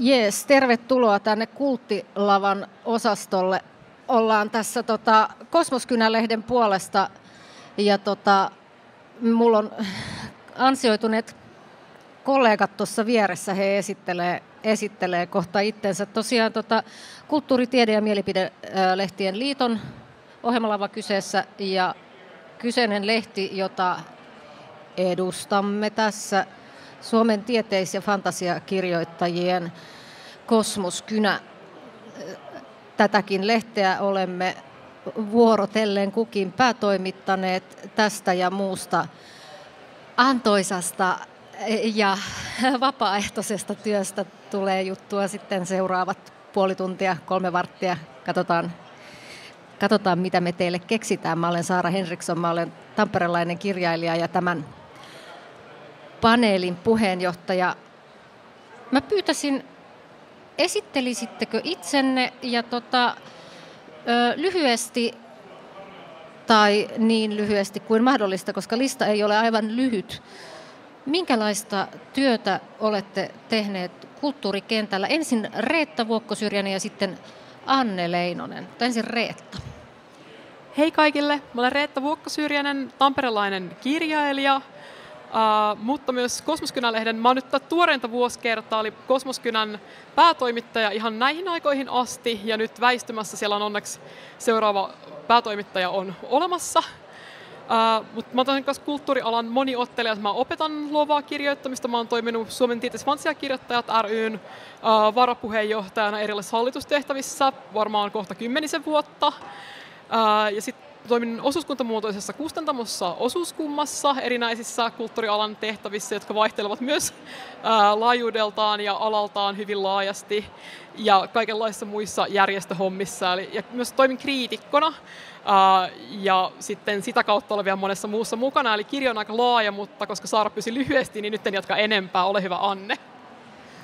Jees, tervetuloa tänne Kulttilavan osastolle. Ollaan tässä tota, Kosmoskynälehden puolesta ja tota, mulla on ansioituneet kollegat tuossa vieressä, he esittelee, esittelee kohta itsensä. Tosiaan tota, Kulttuuri-, Tiede- ja Mielipidelehtien liiton ohjelmalava kyseessä ja kyseinen lehti, jota edustamme tässä Suomen tieteis- ja fantasiakirjoittajien Kosmoskynä. Tätäkin lehteä olemme vuorotellen kukin päätoimittaneet tästä ja muusta antoisasta ja vapaaehtoisesta työstä tulee juttua sitten seuraavat puoli tuntia, kolme varttia. Katsotaan, katsotaan, mitä me teille keksitään. Mä olen Saara Henriksson, mä olen tamperelainen kirjailija ja tämän paneelin puheenjohtaja. Mä pyytäisin, esittelisittekö itsenne ja tota, ö, lyhyesti tai niin lyhyesti kuin mahdollista, koska lista ei ole aivan lyhyt. Minkälaista työtä olette tehneet kulttuurikentällä? Ensin Reetta Vuokkosyrjänen ja sitten Anne Leinonen. Tai ensin Reetta. Hei kaikille, mä olen Reetta Vuokkosyrjänen, tamperelainen kirjailija, Uh, mutta myös Kosmoskynän-lehden, mä oon nyt tuoreinta vuosikertaa, oli Kosmoskynän päätoimittaja ihan näihin aikoihin asti, ja nyt väistymässä siellä on onneksi seuraava päätoimittaja on olemassa. Uh, mutta mä oon kanssa kulttuurialan moniottelija, mä opetan luovaa kirjoittamista, mä oon toiminut Suomen tieteis- kirjoittajat ryn uh, varapuheenjohtajana erilaisissa hallitustehtävissä, varmaan kohta kymmenisen vuotta. Uh, ja sitten toimin osuuskuntamuotoisessa kustantamossa osuuskummassa erinäisissä kulttuurialan tehtävissä, jotka vaihtelevat myös laajuudeltaan ja alaltaan hyvin laajasti ja kaikenlaisissa muissa järjestöhommissa. Eli, ja myös toimin kriitikkona ja sitten sitä kautta olevia monessa muussa mukana. Eli kirja on aika laaja, mutta koska Saara pysi lyhyesti, niin nyt en jatka enempää. Ole hyvä Anne.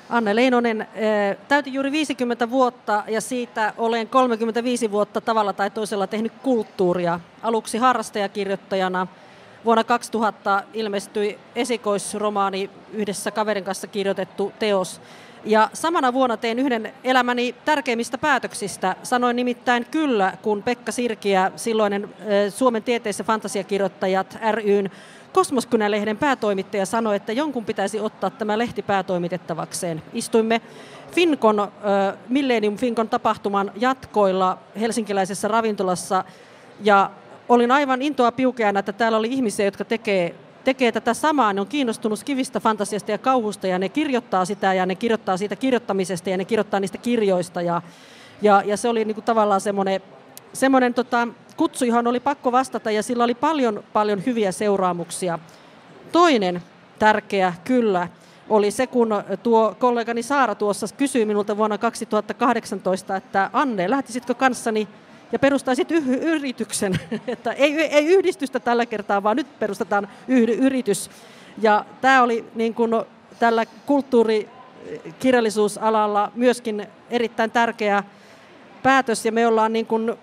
Anne Leinonen, eh, täytin juuri 50 vuotta ja siitä olen 35 vuotta tavalla tai toisella tehnyt kulttuuria. Aluksi harrastajakirjoittajana. Vuonna 2000 ilmestyi esikoisromaani yhdessä kaverin kanssa kirjoitettu teos. Ja samana vuonna tein yhden elämäni tärkeimmistä päätöksistä. Sanoin nimittäin kyllä, kun Pekka Sirkiä, silloinen eh, Suomen tieteissä fantasiakirjoittajat ryn Kosmoskynä-lehden päätoimittaja sanoi, että jonkun pitäisi ottaa tämä lehti päätoimitettavakseen. Istuimme Finkon, Millennium Finkon tapahtuman jatkoilla helsinkiläisessä ravintolassa ja olin aivan intoa piukeana, että täällä oli ihmisiä, jotka tekee, tekee tätä samaa. Ne on kiinnostunut kivistä, fantasiasta ja kauhusta ja ne kirjoittaa sitä ja ne kirjoittaa siitä kirjoittamisesta ja ne kirjoittaa niistä kirjoista ja, ja, ja se oli niin kuin tavallaan semmoinen, semmoinen tota, kutsu, johon oli pakko vastata ja sillä oli paljon, paljon hyviä seuraamuksia. Toinen tärkeä kyllä oli se, kun tuo kollegani Saara tuossa kysyi minulta vuonna 2018, että Anne, lähtisitkö kanssani ja perustaisit y- yrityksen, että ei, ei yhdistystä tällä kertaa, vaan nyt perustetaan y- yritys. Ja tämä oli niin kuin tällä kulttuurikirjallisuusalalla myöskin erittäin tärkeä päätös, ja me ollaan niin kuin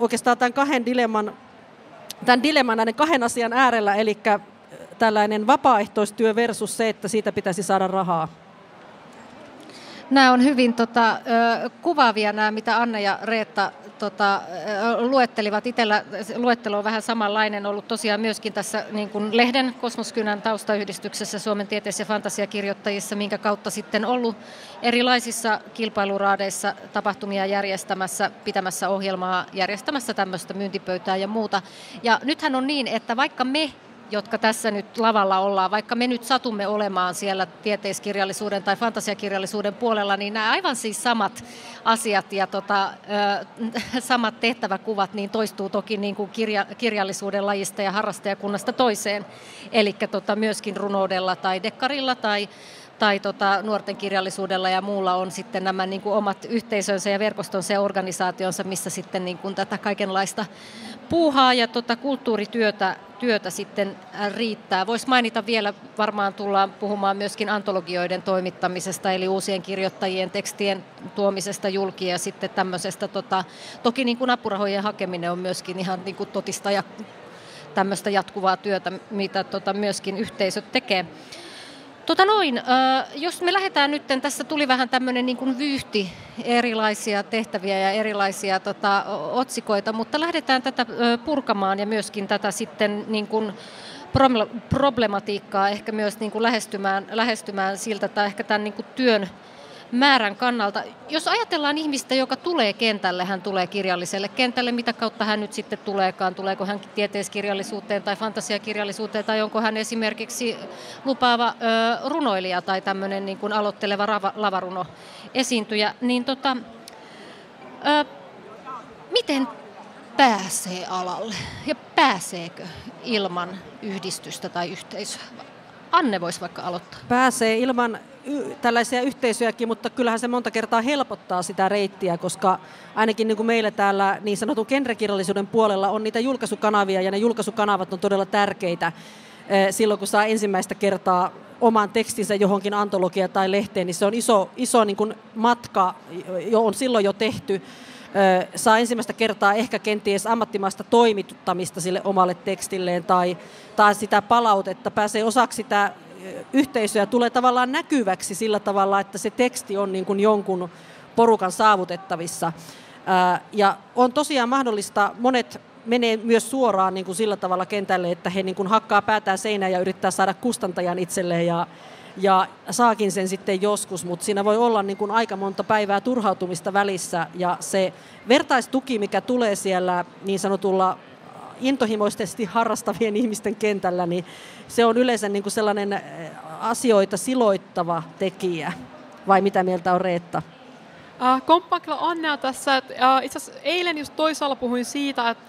oikeastaan tämän kahden dilemman, tämän dilemman näiden kahden asian äärellä, eli tällainen vapaaehtoistyö versus se, että siitä pitäisi saada rahaa. Nämä on hyvin tota, kuvaavia nämä, mitä Anna ja Reetta tota, luettelivat. Itellä luettelo on vähän samanlainen ollut tosiaan myöskin tässä niin kuin lehden Kosmoskynän taustayhdistyksessä Suomen tieteis- ja fantasiakirjoittajissa, minkä kautta sitten ollut erilaisissa kilpailuraadeissa tapahtumia järjestämässä, pitämässä ohjelmaa, järjestämässä tämmöistä myyntipöytää ja muuta. Ja nythän on niin, että vaikka me jotka tässä nyt lavalla ollaan, vaikka me nyt satumme olemaan siellä tieteiskirjallisuuden tai fantasiakirjallisuuden puolella, niin nämä aivan siis samat asiat ja tota, ö, samat tehtäväkuvat niin toistuu toki niin kuin kirja, kirjallisuuden lajista ja harrastajakunnasta toiseen. Eli tota, myöskin runoudella tai dekkarilla tai tai tota, nuorten kirjallisuudella ja muulla on sitten nämä niin kuin omat yhteisönsä ja verkostonsa ja organisaationsa, missä sitten niin kuin tätä kaikenlaista puuhaa ja tota, kulttuurityötä työtä sitten äh, riittää. Voisi mainita vielä, varmaan tullaan puhumaan myöskin antologioiden toimittamisesta, eli uusien kirjoittajien tekstien tuomisesta julki ja sitten tämmöisestä, tota, toki niin kuin apurahojen hakeminen on myöskin ihan niin kuin totista ja tämmöistä jatkuvaa työtä, mitä tota myöskin yhteisöt tekee. Tota noin, jos me lähdetään nyt, tässä tuli vähän tämmöinen niin kuin vyyhti erilaisia tehtäviä ja erilaisia tota, otsikoita, mutta lähdetään tätä purkamaan ja myöskin tätä sitten niin kuin problematiikkaa ehkä myös niin kuin lähestymään, lähestymään siltä tai ehkä tämän niin kuin työn määrän kannalta. Jos ajatellaan ihmistä, joka tulee kentälle, hän tulee kirjalliselle kentälle, mitä kautta hän nyt sitten tuleekaan, tuleeko hän tieteiskirjallisuuteen tai fantasiakirjallisuuteen tai onko hän esimerkiksi lupaava ö, runoilija tai tämmöinen niin kuin aloitteleva rava, lavaruno esiintyjä, niin tota, ö, miten pääsee alalle ja pääseekö ilman yhdistystä tai yhteisöä? Anne voisi vaikka aloittaa. Pääsee ilman tällaisia yhteisöjäkin, mutta kyllähän se monta kertaa helpottaa sitä reittiä, koska ainakin niin kuin meillä täällä niin sanotun genrekirjallisuuden puolella on niitä julkaisukanavia ja ne julkaisukanavat on todella tärkeitä silloin, kun saa ensimmäistä kertaa oman tekstinsä johonkin antologiaan tai lehteen, niin se on iso, iso niin kuin matka, jo on silloin jo tehty. Saa ensimmäistä kertaa ehkä kenties ammattimaista toimituttamista sille omalle tekstilleen tai, tai sitä palautetta, pääsee osaksi sitä yhteisöä, tulee tavallaan näkyväksi sillä tavalla, että se teksti on niin kuin jonkun porukan saavutettavissa. Ja on tosiaan mahdollista, monet menee myös suoraan niin kuin sillä tavalla kentälle, että he niin kuin hakkaa päätään seinään ja yrittää saada kustantajan itselleen ja ja saakin sen sitten joskus, mutta siinä voi olla niin kuin aika monta päivää turhautumista välissä ja se vertaistuki, mikä tulee siellä niin sanotulla intohimoisesti harrastavien ihmisten kentällä, niin se on yleensä niin kuin sellainen eh, asioita siloittava tekijä. Vai mitä mieltä on Reetta? Komppaan kyllä Annea tässä. Että, itse asiassa eilen just toisaalla puhuin siitä, että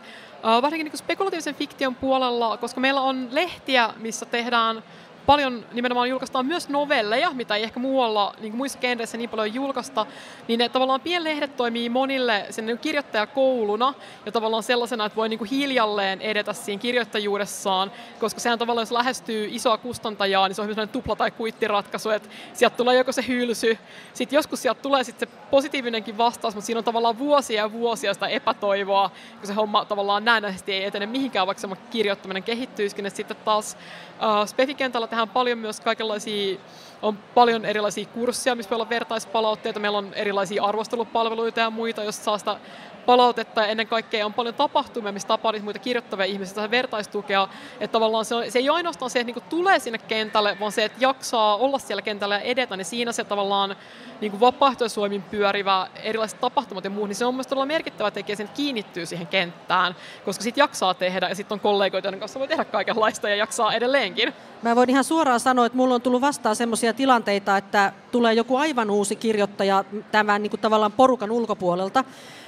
varsinkin niin spekulatiivisen fiktion puolella, koska meillä on lehtiä, missä tehdään paljon nimenomaan julkaistaan myös novelleja, mitä ei ehkä muualla, niin muissa genreissä niin paljon julkaista, niin ne tavallaan pienlehdet toimii monille sen niin kirjoittajakouluna ja tavallaan sellaisena, että voi niin kuin hiljalleen edetä siinä kirjoittajuudessaan, koska sehän tavallaan, jos lähestyy isoa kustantajaa, niin se on hyvin tupla- tai kuittiratkaisu, että sieltä tulee joko se hylsy, sitten joskus sieltä tulee sitten se positiivinenkin vastaus, mutta siinä on tavallaan vuosia ja vuosia sitä epätoivoa, kun se homma tavallaan näennäisesti ei etene mihinkään, vaikka se kirjoittaminen kehittyisikin, että sitten taas uh, Spefikentällä tehdään paljon myös kaikenlaisia, on paljon erilaisia kursseja, missä meillä on vertaispalautteita, meillä on erilaisia arvostelupalveluita ja muita, jos saa sitä palautetta. Ja ennen kaikkea on paljon tapahtumia, missä tapaa muita kirjoittavia ihmisiä, vertaistukea, että tavallaan se, on, se ei ole ainoastaan se, että niinku tulee sinne kentälle, vaan se, että jaksaa olla siellä kentällä ja edetä, niin siinä se tavallaan niin kuin vapaaehtoisuomin pyörivä erilaiset tapahtumat ja muut, niin se on todella merkittävä tekijä, että kiinnittyy siihen kenttään, koska sitten jaksaa tehdä ja sitten on kollegoita, joiden kanssa voi tehdä kaikenlaista ja jaksaa edelleenkin. Mä voin ihan suoraan sanoa, että mulla on tullut vastaan sellaisia tilanteita, että tulee joku aivan uusi kirjoittaja tämän niin kuin tavallaan porukan ulkopuolelta,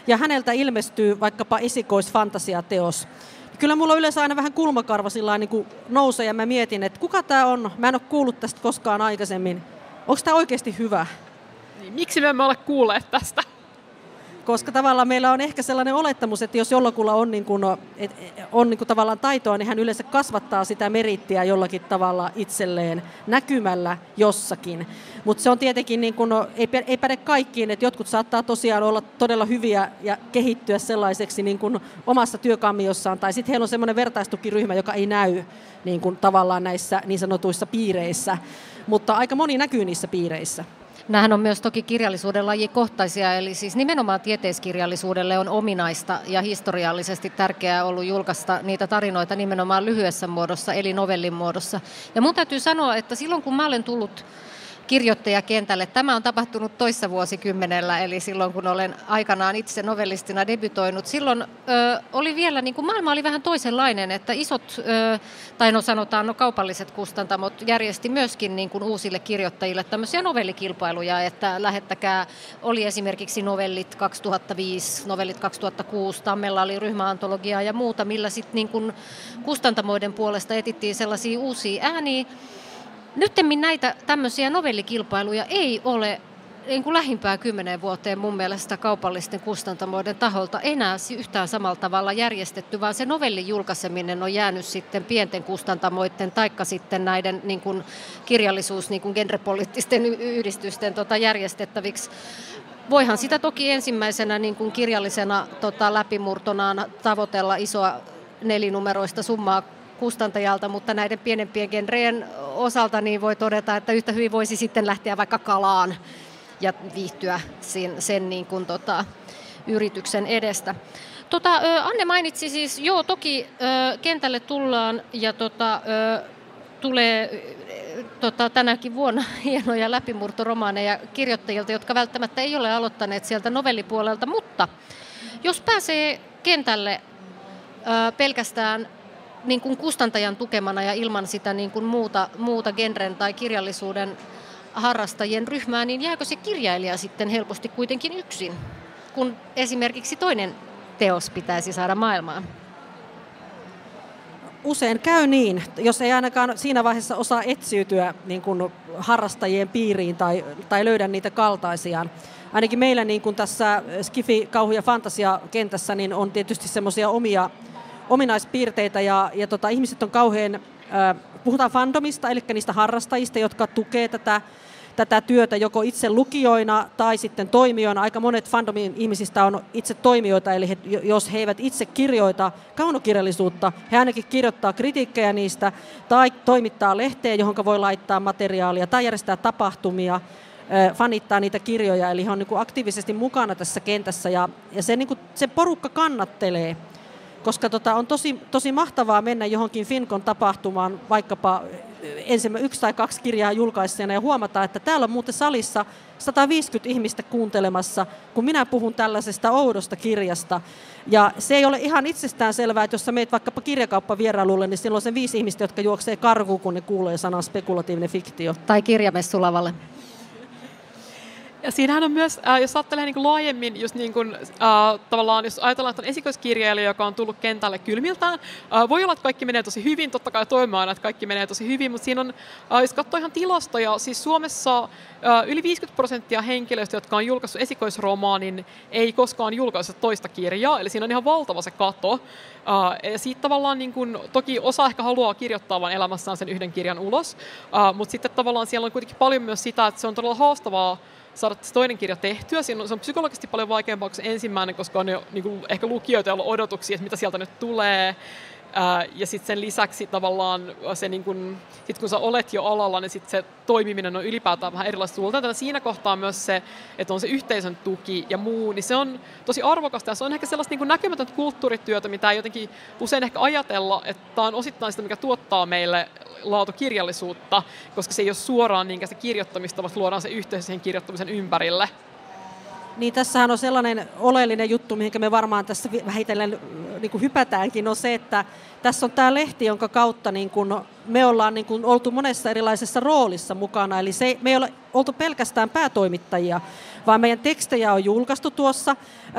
ja häneltä ilmestyy vaikkapa esikoisfantasiateos. Kyllä mulla yleensä aina vähän kulmakarva sillä niin kuin nousee ja mä mietin, että kuka tämä on? Mä en ole kuullut tästä koskaan aikaisemmin. Onko tämä oikeasti hyvä? Niin, miksi me emme ole kuulleet tästä? Koska tavallaan meillä on ehkä sellainen olettamus, että jos jollakulla on, niin kuin, on niin kuin tavallaan taitoa, niin hän yleensä kasvattaa sitä merittiä jollakin tavalla itselleen näkymällä jossakin. Mutta se on tietenkin, niin kuin, ei, ei päde kaikkiin, että jotkut saattaa tosiaan olla todella hyviä ja kehittyä sellaiseksi niin kuin omassa työkammiossaan, tai sitten heillä on semmoinen vertaistukiryhmä, joka ei näy niin kuin, tavallaan näissä niin sanotuissa piireissä, mutta aika moni näkyy niissä piireissä. Nämähän on myös toki kirjallisuuden lajikohtaisia, eli siis nimenomaan tieteiskirjallisuudelle on ominaista ja historiallisesti tärkeää ollut julkaista niitä tarinoita nimenomaan lyhyessä muodossa, eli novellin muodossa. Ja mun täytyy sanoa, että silloin kun mä olen tullut kirjoittajakentälle. Tämä on tapahtunut toissa vuosikymmenellä, eli silloin kun olen aikanaan itse novellistina debytoinut. Silloin ö, oli vielä, niin kuin maailma oli vähän toisenlainen, että isot, ö, tai no sanotaan no kaupalliset kustantamot järjesti myöskin niin kuin uusille kirjoittajille tämmöisiä novellikilpailuja, että lähettäkää, oli esimerkiksi novellit 2005, novellit 2006, Tammella oli ryhmäantologia ja muuta, millä sitten niin kustantamoiden puolesta etittiin sellaisia uusia ääniä, Nyttemmin näitä tämmöisiä novellikilpailuja ei ole niin kuin lähimpää kymmenen vuoteen mun mielestä kaupallisten kustantamoiden taholta enää yhtään samalla tavalla järjestetty, vaan se novellin julkaiseminen on jäänyt sitten pienten kustantamoiden taikka sitten näiden niin kuin kirjallisuus, niin kuin genrepoliittisten yhdistysten tota, järjestettäviksi. Voihan sitä toki ensimmäisenä niin kuin kirjallisena tota, läpimurtonaan tavoitella isoa nelinumeroista summaa kustantajalta, mutta näiden pienempien genreen osalta niin voi todeta, että yhtä hyvin voisi sitten lähteä vaikka kalaan ja viihtyä sen, sen niin kuin tota, yrityksen edestä. Tota, Anne mainitsi siis, joo toki kentälle tullaan ja tota, tulee tota, tänäkin vuonna hienoja läpimurtoromaaneja kirjoittajilta, jotka välttämättä ei ole aloittaneet sieltä novellipuolelta, mutta jos pääsee kentälle pelkästään niin kuin kustantajan tukemana ja ilman sitä niin kuin muuta, muuta genren tai kirjallisuuden harrastajien ryhmää, niin jääkö se kirjailija sitten helposti kuitenkin yksin, kun esimerkiksi toinen teos pitäisi saada maailmaan? Usein käy niin, jos ei ainakaan siinä vaiheessa osaa etsiytyä niin kuin harrastajien piiriin tai, tai löydä niitä kaltaisiaan. Ainakin meillä niin kuin tässä Skifi, kauhu ja fantasia kentässä niin on tietysti semmoisia omia ominaispiirteitä ja, ja tota, ihmiset on kauhean, äh, puhutaan fandomista, eli niistä harrastajista, jotka tukee tätä tätä työtä joko itse lukijoina tai sitten toimijoina. Aika monet fandomin ihmisistä on itse toimijoita, eli he, jos he eivät itse kirjoita kaunokirjallisuutta, he ainakin kirjoittaa kritiikkejä niistä tai toimittaa lehteen, johon voi laittaa materiaalia tai järjestää tapahtumia fanittaa niitä kirjoja, eli he on niin aktiivisesti mukana tässä kentässä ja, ja se, niin kuin, se porukka kannattelee koska tota, on tosi, tosi mahtavaa mennä johonkin Finkon tapahtumaan, vaikkapa ensimmä, yksi tai kaksi kirjaa julkaisseena ja huomata, että täällä on muuten salissa 150 ihmistä kuuntelemassa, kun minä puhun tällaisesta oudosta kirjasta. Ja se ei ole ihan itsestään selvää, että jos sä meet vaikkapa kirjakauppavierailulle, niin silloin on se viisi ihmistä, jotka juoksee karkuun, kun ne kuulee sanan spekulatiivinen fiktio. Tai kirjamessulavalle. Ja siinähän on myös, äh, jos ajattelee niin kuin laajemmin, just niin kuin, äh, tavallaan, jos ajatellaan, että on esikoiskirjailija, joka on tullut kentälle kylmiltään, äh, voi olla, että kaikki menee tosi hyvin, totta kai toimimaan, että kaikki menee tosi hyvin, mutta siinä on, äh, jos katsoo ihan tilastoja, siis Suomessa äh, yli 50 prosenttia henkilöistä, jotka on julkaissut esikoisromaanin, ei koskaan julkaise toista kirjaa, eli siinä on ihan valtava se kato. Uh, ja siitä tavallaan niin kun, toki osa ehkä haluaa kirjoittaa vain elämässään sen yhden kirjan ulos, uh, mutta sitten tavallaan siellä on kuitenkin paljon myös sitä, että se on todella haastavaa saada toinen kirja tehtyä. Siinä on, se on psykologisesti paljon vaikeampaa kuin se ensimmäinen, koska on jo niin kuin, ehkä lukijoita, on odotuksia, että mitä sieltä nyt tulee. Ää, ja sitten sen lisäksi tavallaan se, niin kun, sit kun sä olet jo alalla, niin sit se toimiminen on ylipäätään vähän erilaista sulta. Siinä kohtaa myös se, että on se yhteisön tuki ja muu, niin se on tosi arvokasta ja se on ehkä sellaista niin näkymätöntä kulttuurityötä, mitä ei jotenkin usein ehkä ajatella, että tämä on osittain sitä, mikä tuottaa meille laatukirjallisuutta, koska se ei ole suoraan niinkään se kirjoittamista, vaan luodaan se yhteys sen kirjoittamisen ympärille. Niin tässähän on sellainen oleellinen juttu, mihin me varmaan tässä vähitellen niin kuin hypätäänkin, on se, että tässä on tämä lehti, jonka kautta niin kuin me ollaan niin kuin oltu monessa erilaisessa roolissa mukana. Eli se, me ei ole oltu pelkästään päätoimittajia, vaan meidän tekstejä on julkaistu tuossa.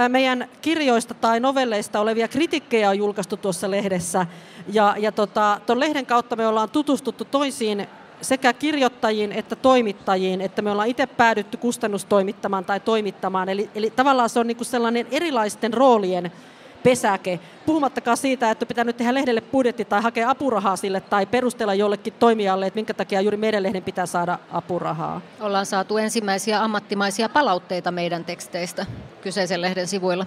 Meidän kirjoista tai novelleista olevia kritiikkejä on julkaistu tuossa lehdessä. Ja, ja tota, tuon lehden kautta me ollaan tutustuttu toisiin sekä kirjoittajiin että toimittajiin, että me ollaan itse päädytty kustannustoimittamaan tai toimittamaan. Eli, eli tavallaan se on niin kuin sellainen erilaisten roolien pesäke. Puhumattakaan siitä, että pitää nyt tehdä lehdelle budjetti tai hakea apurahaa sille tai perustella jollekin toimijalle, että minkä takia juuri meidän lehden pitää saada apurahaa. Ollaan saatu ensimmäisiä ammattimaisia palautteita meidän teksteistä kyseisen lehden sivuilla.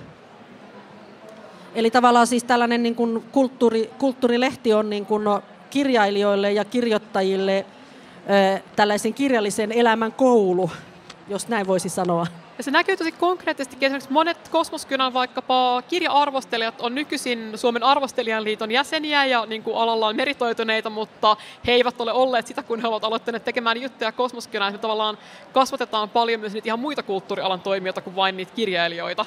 Eli tavallaan siis tällainen niin kuin kulttuuri, kulttuurilehti on niin kuin kirjailijoille ja kirjoittajille tällaisen kirjallisen elämän koulu, jos näin voisi sanoa. Ja se näkyy tosi konkreettisesti. Esimerkiksi monet Kosmoskynän vaikkapa kirja-arvostelijat on nykyisin Suomen arvostelijan liiton jäseniä ja niin kuin alalla on meritoituneita, mutta he eivät ole olleet sitä, kun he ovat aloittaneet tekemään juttuja Kosmoskynään. Me tavallaan kasvatetaan paljon myös niitä ihan muita kulttuurialan toimijoita kuin vain niitä kirjailijoita.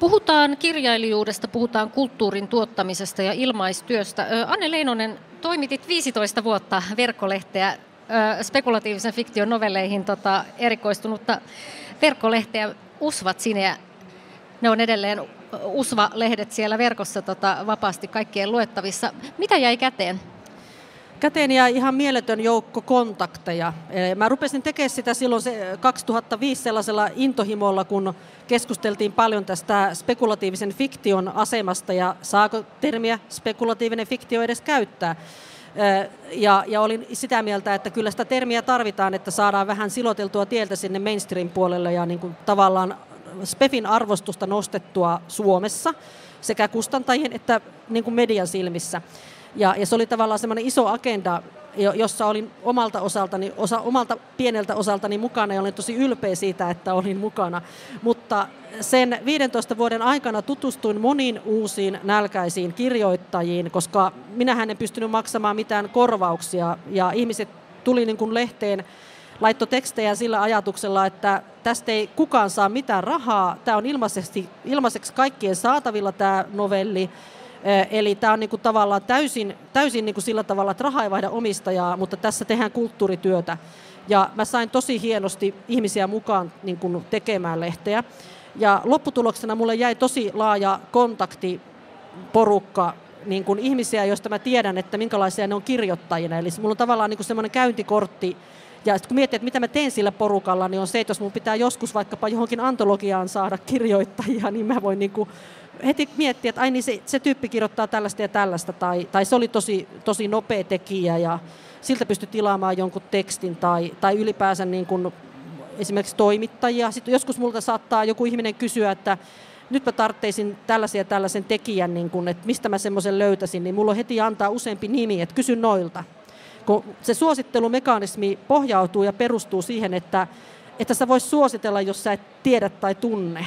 Puhutaan kirjailijuudesta, puhutaan kulttuurin tuottamisesta ja ilmaistyöstä. Anne Leinonen, toimitit 15 vuotta verkkolehteä spekulatiivisen fiktion novelleihin tota, erikoistunutta verkkolehteä Usvat sinne. Ne on edelleen Usva-lehdet siellä verkossa tota, vapaasti kaikkien luettavissa. Mitä jäi käteen? Käteen jäi ihan mieletön joukko kontakteja. Mä rupesin tekemään sitä silloin 2005 sellaisella intohimolla, kun keskusteltiin paljon tästä spekulatiivisen fiktion asemasta ja saako termiä spekulatiivinen fiktio edes käyttää. Ja, ja olin sitä mieltä, että kyllä sitä termiä tarvitaan, että saadaan vähän siloteltua tieltä sinne mainstream-puolelle ja niin kuin tavallaan Spefin arvostusta nostettua Suomessa sekä kustantajien että niin kuin median silmissä. Ja, ja se oli tavallaan semmoinen iso agenda, jossa olin omalta osaltani, osa, omalta pieneltä osaltani mukana ja olen tosi ylpeä siitä, että olin mukana. Mutta sen 15 vuoden aikana tutustuin moniin uusiin nälkäisiin kirjoittajiin, koska minähän en pystynyt maksamaan mitään korvauksia ja ihmiset tuli niin kuin lehteen laitto tekstejä sillä ajatuksella, että tästä ei kukaan saa mitään rahaa. Tämä on ilmaiseksi, ilmaiseksi kaikkien saatavilla tämä novelli. Eli tämä on niin kuin tavallaan täysin, täysin niin kuin sillä tavalla, että raha ei vaihda omistajaa, mutta tässä tehdään kulttuurityötä. Ja mä sain tosi hienosti ihmisiä mukaan niin kuin tekemään lehteä. Ja lopputuloksena mulle jäi tosi laaja kontakti porukka niin kuin ihmisiä, joista mä tiedän, että minkälaisia ne on kirjoittajina. Eli mulla on tavallaan niin semmoinen käyntikortti. Ja sitten kun miettii, että mitä mä teen sillä porukalla, niin on se, että jos mun pitää joskus vaikkapa johonkin antologiaan saada kirjoittajia, niin mä voin niin kuin heti miettiä, että ai niin se, se tyyppi kirjoittaa tällaista ja tällaista, tai, tai se oli tosi, tosi nopea tekijä, ja siltä pystyi tilaamaan jonkun tekstin, tai, tai ylipäänsä niin kuin esimerkiksi toimittajia. Sitten joskus multa saattaa joku ihminen kysyä, että nyt mä tartteisin tällaisen ja tällaisen tekijän, niin kun, että mistä mä semmoisen löytäisin, niin mulla on heti antaa useampi nimi, että kysy noilta. Kun se suosittelumekanismi pohjautuu ja perustuu siihen, että, että sä vois suositella, jos sä et tiedä tai tunne.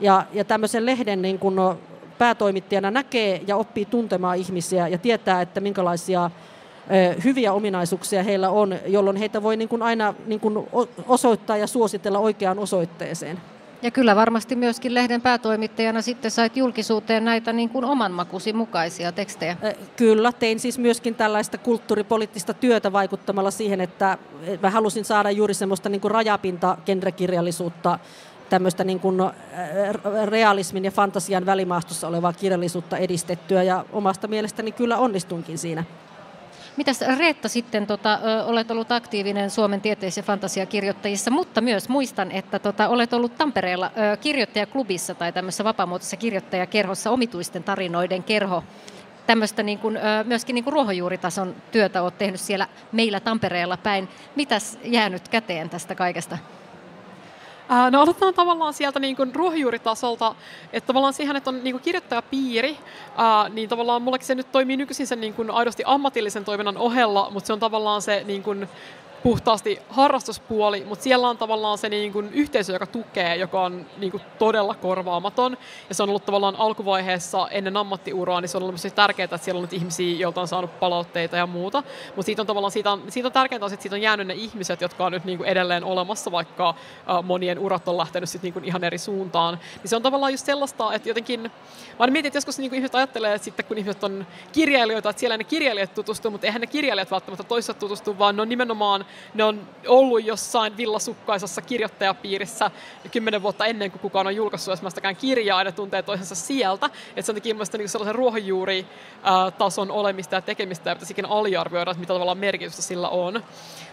Ja, ja tämmöisen lehden niin kun päätoimittajana näkee ja oppii tuntemaan ihmisiä ja tietää, että minkälaisia hyviä ominaisuuksia heillä on, jolloin heitä voi niin kuin aina niin kuin osoittaa ja suositella oikeaan osoitteeseen. Ja kyllä varmasti myöskin lehden päätoimittajana sitten sait julkisuuteen näitä niin kuin oman makusi mukaisia tekstejä. Kyllä, tein siis myöskin tällaista kulttuuripoliittista työtä vaikuttamalla siihen, että mä halusin saada juuri semmoista niin kuin rajapinta genrekirjallisuutta tämmöistä niin kuin realismin ja fantasian välimaastossa olevaa kirjallisuutta edistettyä ja omasta mielestäni kyllä onnistunkin siinä. Mitäs Reetta sitten, tota, olet ollut aktiivinen Suomen tieteis- ja fantasiakirjoittajissa, mutta myös muistan, että tota, olet ollut Tampereella ö, kirjoittajaklubissa tai tämmöisessä vapaamuotoisessa kirjoittajakerhossa omituisten tarinoiden kerho. Tämmöistä niin kuin, myöskin niin kuin ruohonjuuritason työtä olet tehnyt siellä meillä Tampereella päin. Mitäs jäänyt käteen tästä kaikesta? No aloitetaan tavallaan sieltä niin kuin ruohonjuuritasolta, että tavallaan siihen, että on niin kuin kirjoittajapiiri, niin tavallaan mullekin se nyt toimii nykyisin sen niin kuin aidosti ammatillisen toiminnan ohella, mutta se on tavallaan se niin kuin puhtaasti harrastuspuoli, mutta siellä on tavallaan se niin kuin yhteisö, joka tukee, joka on niin kuin todella korvaamaton. Ja se on ollut tavallaan alkuvaiheessa ennen ammattiuraa, niin se on ollut tärkeää, että siellä on nyt ihmisiä, joilta on saanut palautteita ja muuta. Mutta siitä on tavallaan siitä on, siitä on tärkeintä, että siitä on jäänyt ne ihmiset, jotka on nyt niin kuin edelleen olemassa, vaikka äh, monien urat on lähtenyt sit niin kuin ihan eri suuntaan. Niin se on tavallaan just sellaista, että jotenkin, mä mietin, että joskus niin kuin ihmiset ajattelee, että sitten kun ihmiset on kirjailijoita, että siellä ne kirjailijat tutustuu, mutta eihän ne kirjailijat välttämättä toisessa tutustu, vaan ne on nimenomaan ne on ollut jossain villasukkaisessa kirjoittajapiirissä kymmenen vuotta ennen kuin kukaan on julkaissut esimerkiksi kirjaa, ja ne tuntee toisensa sieltä. Että se on mielestäni niin sellaisen ruohonjuuritason olemista ja tekemistä, ja pitäisi ikinä aliarvioida, että mitä tavallaan merkitystä sillä on.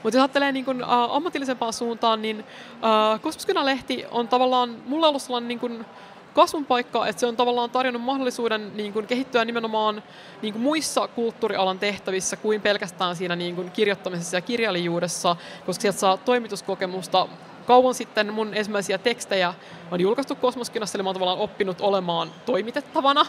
Mutta jos ajattelee niin kuin, uh, ammatillisempaan suuntaan, niin uh, Kosmoskynä-lehti on tavallaan, mulle ollut sellainen niin kuin, kasvun paikka, että se on tavallaan tarjonnut mahdollisuuden niin kuin kehittyä nimenomaan niin kuin muissa kulttuurialan tehtävissä kuin pelkästään siinä niin kuin kirjoittamisessa ja kirjailijuudessa, koska sieltä saa toimituskokemusta. Kauan sitten mun ensimmäisiä tekstejä on julkaistu Kosmoskinassa, eli mä oon tavallaan oppinut olemaan toimitettavana.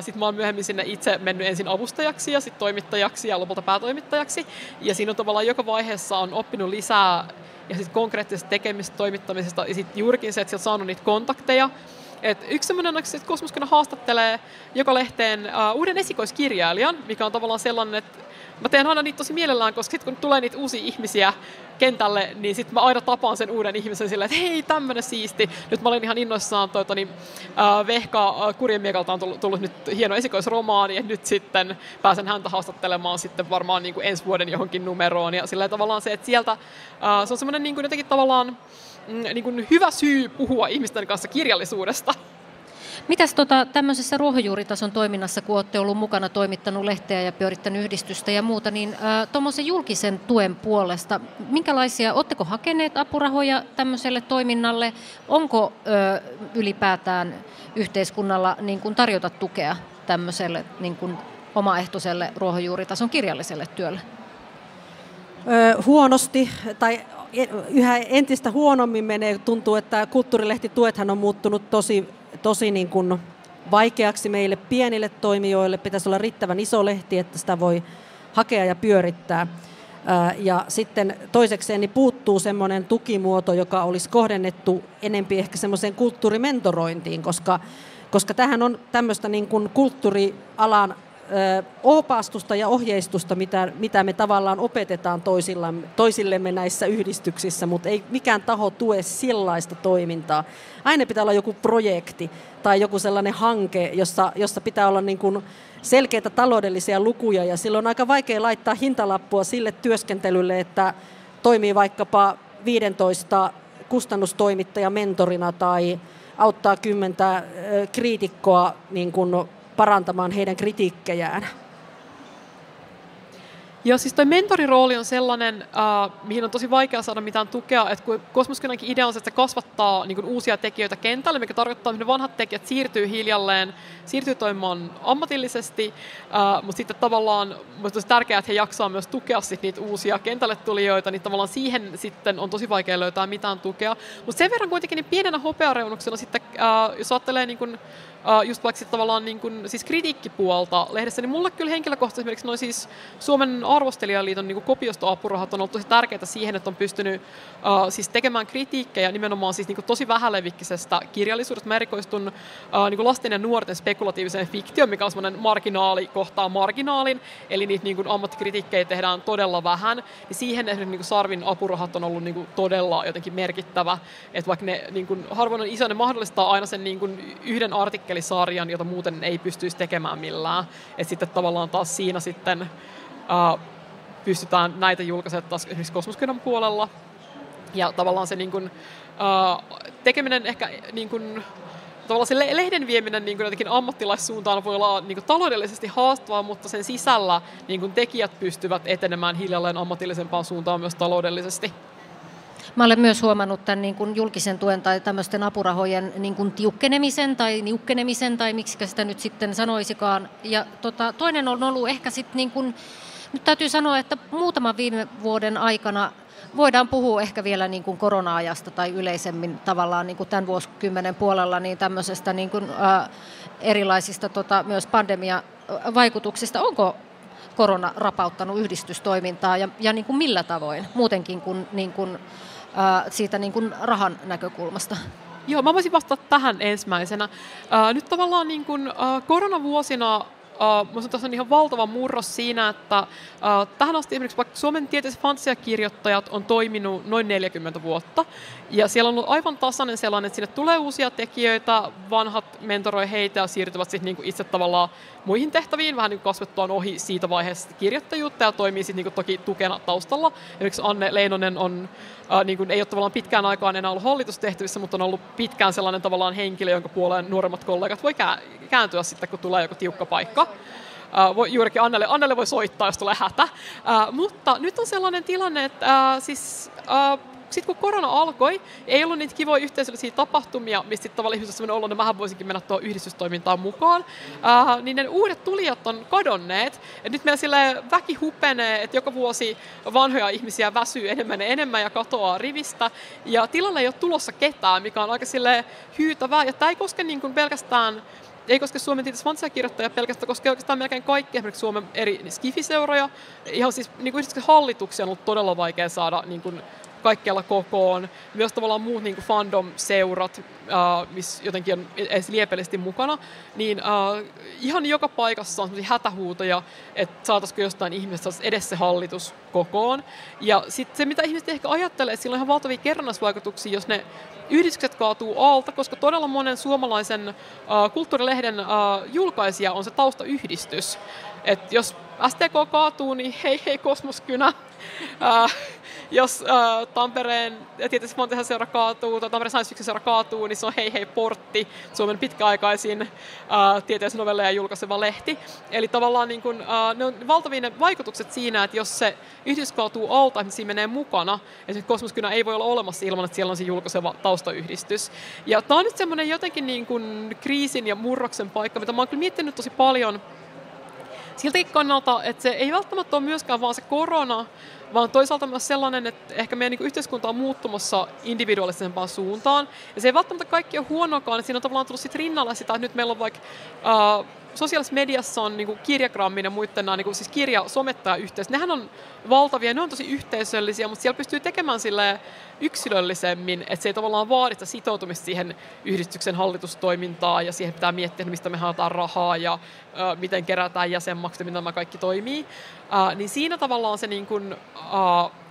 Sitten mä oon myöhemmin sinne itse mennyt ensin avustajaksi ja sitten toimittajaksi ja lopulta päätoimittajaksi. Ja siinä on tavallaan joka vaiheessa on oppinut lisää ja sitten konkreettisesta tekemistä, toimittamisesta ja sitten juurikin se, että sieltä saanut niitä kontakteja, et yksi semmoinen, että Kosmoskena haastattelee joka lehteen uh, uuden esikoiskirjailijan, mikä on tavallaan sellainen, että mä teen aina niitä tosi mielellään, koska sitten kun tulee niitä uusia ihmisiä kentälle, niin sitten mä aina tapaan sen uuden ihmisen silleen, että hei, tämmönen siisti. Nyt mä olin ihan innoissaan, toi, niin, uh, Vehka uh, Kurjemiekalta on tullut, tullut nyt hieno esikoisromaani, ja nyt sitten pääsen häntä haastattelemaan sitten varmaan niin kuin ensi vuoden johonkin numeroon. Ja sillä tavallaan se, että sieltä uh, se on semmoinen niin kuin jotenkin tavallaan niin kuin hyvä syy puhua ihmisten kanssa kirjallisuudesta. Mitäs tota, tämmöisessä ruohonjuuritason toiminnassa, kun olette ollut mukana toimittanut lehteä ja pyörittänyt yhdistystä ja muuta, niin tuommoisen julkisen tuen puolesta, minkälaisia, oletteko hakeneet apurahoja tämmöiselle toiminnalle? Onko ö, ylipäätään yhteiskunnalla niin kuin tarjota tukea tämmöiselle niin kuin omaehtoiselle ruohonjuuritason kirjalliselle työlle? Ö, huonosti, tai yhä entistä huonommin menee. Tuntuu, että kulttuurilehtituethan on muuttunut tosi, tosi niin kuin vaikeaksi meille pienille toimijoille. Pitäisi olla riittävän iso lehti, että sitä voi hakea ja pyörittää. Ja sitten toisekseen niin puuttuu semmoinen tukimuoto, joka olisi kohdennettu enempi ehkä semmoiseen kulttuurimentorointiin, koska, koska tähän on tämmöistä niin kuin kulttuurialan opastusta ja ohjeistusta, mitä, mitä me tavallaan opetetaan toisillemme näissä yhdistyksissä, mutta ei mikään taho tue sellaista toimintaa. Aina pitää olla joku projekti tai joku sellainen hanke, jossa, jossa pitää olla niin kuin selkeitä taloudellisia lukuja ja silloin on aika vaikea laittaa hintalappua sille työskentelylle, että toimii vaikkapa 15 kustannustoimittaja mentorina tai auttaa kymmentä kriitikkoa niin kuin parantamaan heidän kritiikkejään. Joo, siis toi mentorirooli on sellainen, äh, mihin on tosi vaikea saada mitään tukea, että kun Kosmoskynänkin idea on se, että se kasvattaa niin kuin, uusia tekijöitä kentälle, mikä tarkoittaa, että ne vanhat tekijät siirtyy hiljalleen, siirtyy toimimaan ammatillisesti, äh, mutta sitten tavallaan on tärkeää, että he jaksaa myös tukea sit niitä uusia kentälle tulijoita, niin tavallaan siihen sitten on tosi vaikea löytää mitään tukea. Mutta sen verran kuitenkin niin pienenä hopeareunuksena sitten, äh, jos ajattelee niin kuin, uh, just vaikka tavallaan niin kuin, siis kritiikkipuolta lehdessä, niin mulle kyllä henkilökohtaisesti esimerkiksi noin siis Suomen arvostelijaliiton niin kopiostoapurahat on ollut tosi tärkeitä siihen, että on pystynyt uh, siis tekemään kritiikkejä nimenomaan siis niin kuin tosi vähälevikkisestä kirjallisuudesta. Mä erikoistun uh, niin lasten ja nuorten spekulatiiviseen fiktioon, mikä on semmoinen marginaali kohtaa marginaalin, eli niitä niin kuin ammattikritiikkejä tehdään todella vähän, niin siihen esimerkiksi niin kuin Sarvin apurahat on ollut niin kuin todella jotenkin merkittävä, että vaikka ne niin kuin, harvoin on iso, ne mahdollistaa aina sen niin kuin yhden artikkelin artikkelisarjan, jota muuten ei pystyisi tekemään millään. Et sitten tavallaan taas siinä sitten uh, pystytään näitä julkaisemaan taas esimerkiksi Kosmoskynän puolella. Ja tavallaan se niin kuin, uh, tekeminen ehkä niin kuin, tavallaan se lehden vieminen niin kuin jotenkin ammattilaissuuntaan voi olla niin kuin taloudellisesti haastavaa, mutta sen sisällä niin kuin tekijät pystyvät etenemään hiljalleen ammatillisempaan suuntaan myös taloudellisesti. Mä olen myös huomannut tämän niin kuin julkisen tuen tai tämmöisten apurahojen niin kuin tiukkenemisen tai niukkenemisen tai miksi sitä nyt sitten sanoisikaan. Ja tota, toinen on ollut ehkä sitten, niin kuin, nyt täytyy sanoa, että muutaman viime vuoden aikana voidaan puhua ehkä vielä niin kuin korona-ajasta tai yleisemmin tavallaan niin kuin tämän vuosikymmenen puolella niin tämmöisestä niin kuin, ä, erilaisista tota, myös pandemiavaikutuksista. Onko korona rapauttanut yhdistystoimintaa ja, ja niin kuin millä tavoin muutenkin kuin, niin kuin siitä niin kuin rahan näkökulmasta? Joo, mä voisin vastata tähän ensimmäisenä. Nyt tavallaan niin kuin, koronavuosina Uh, Minusta tässä on ihan valtava murros siinä, että tähän asti esimerkiksi vaikka Suomen tieteelliset fantasiakirjoittajat on toiminut noin 40 vuotta. Ja siellä on ollut aivan tasainen sellainen, että sinne tulee uusia tekijöitä, vanhat mentoroi heitä ja siirtyvät sitten niinku itse tavallaan muihin tehtäviin, vähän niin kasvettuaan ohi siitä vaiheesta kirjoittajuutta ja toimii sitten niinku toki tukena taustalla. Esimerkiksi Anne Leinonen on, uh, niin kuin, ei ole tavallaan pitkään aikaan enää ollut hallitustehtävissä, mutta on ollut pitkään sellainen tavallaan henkilö, jonka puoleen nuoremmat kollegat voi kääntyä sitten, kun tulee joku tiukka paikka. Uh, voi, juurikin Annelle, Annelle voi soittaa, jos tulee hätä. Uh, mutta nyt on sellainen tilanne, että uh, siis uh, sitten kun korona alkoi, ei ollut niitä kivoja yhteisöllisiä tapahtumia, mistä sitten tavallaan ihmisessä sellainen olo, että vähän voisinkin mennä tuohon yhdistystoimintaan mukaan, uh, niin ne uudet tulijat on kadonneet. Et nyt meillä sille väki hupenee, että joka vuosi vanhoja ihmisiä väsyy enemmän ja enemmän ja katoaa rivistä. Ja tilalle ei ole tulossa ketään, mikä on aika sille hyytävää. Ja tämä ei koske niin kuin pelkästään ei koske Suomen tietysti kirjoittajia pelkästään, koskee oikeastaan melkein kaikki esimerkiksi Suomen eri skifiseuroja. Ihan siis niin kuin hallituksia on ollut todella vaikea saada niin kuin, kaikkialla kokoon. Myös tavallaan muut niin kuin fandom-seurat, äh, missä jotenkin on edes liepellisesti mukana, niin äh, ihan joka paikassa on hätähuutoja, että saataisiko jostain ihmistä edes se hallitus kokoon. Ja sitten se, mitä ihmiset ehkä ajattelee, että sillä on ihan valtavia kerrannasvaikutuksia, jos ne yhdistykset kaatuu alta, koska todella monen suomalaisen äh, kulttuurilehden äh, julkaisija on se taustayhdistys. Et jos STK kaatuu, niin hei hei kosmoskynä. Äh, jos äh, Tampereen tietysti Montehan seura kaatuu, tai Tampereen Science seura kaatuu, niin se on Hei Hei Portti, Suomen pitkäaikaisin äh, tieteellisen novelleja julkaiseva lehti. Eli tavallaan niin kun, äh, ne on valtavia ne vaikutukset siinä, että jos se yhdistys kaatuu alta, niin siinä menee mukana. Esimerkiksi Kosmoskynä ei voi olla olemassa ilman, että siellä on se julkaiseva taustayhdistys. Ja tämä on nyt semmoinen jotenkin niin kuin kriisin ja murroksen paikka, mitä mä oon kyllä miettinyt tosi paljon siltäkin kannalta, että se ei välttämättä ole myöskään vaan se korona, vaan toisaalta myös sellainen, että ehkä meidän niin yhteiskunta on muuttumassa individuaalisempaan suuntaan. Ja se ei välttämättä kaikki ole huonokaan, että siinä on tavallaan tullut sit rinnalla sitä, että nyt meillä on vaikka uh, sosiaalisessa mediassa on niin kirjagrammin ja muiden nämä, niin kuin, siis kirja, somettajayhteys. Nehän on valtavia, ne on tosi yhteisöllisiä, mutta siellä pystyy tekemään sille yksilöllisemmin, että se ei tavallaan vaadi sitoutumista siihen yhdistyksen hallitustoimintaan ja siihen pitää miettiä, mistä me haetaan rahaa ja ö, miten kerätään jäsenmaksut ja miten nämä kaikki toimii. Ö, niin siinä tavallaan se niin kuin, ö,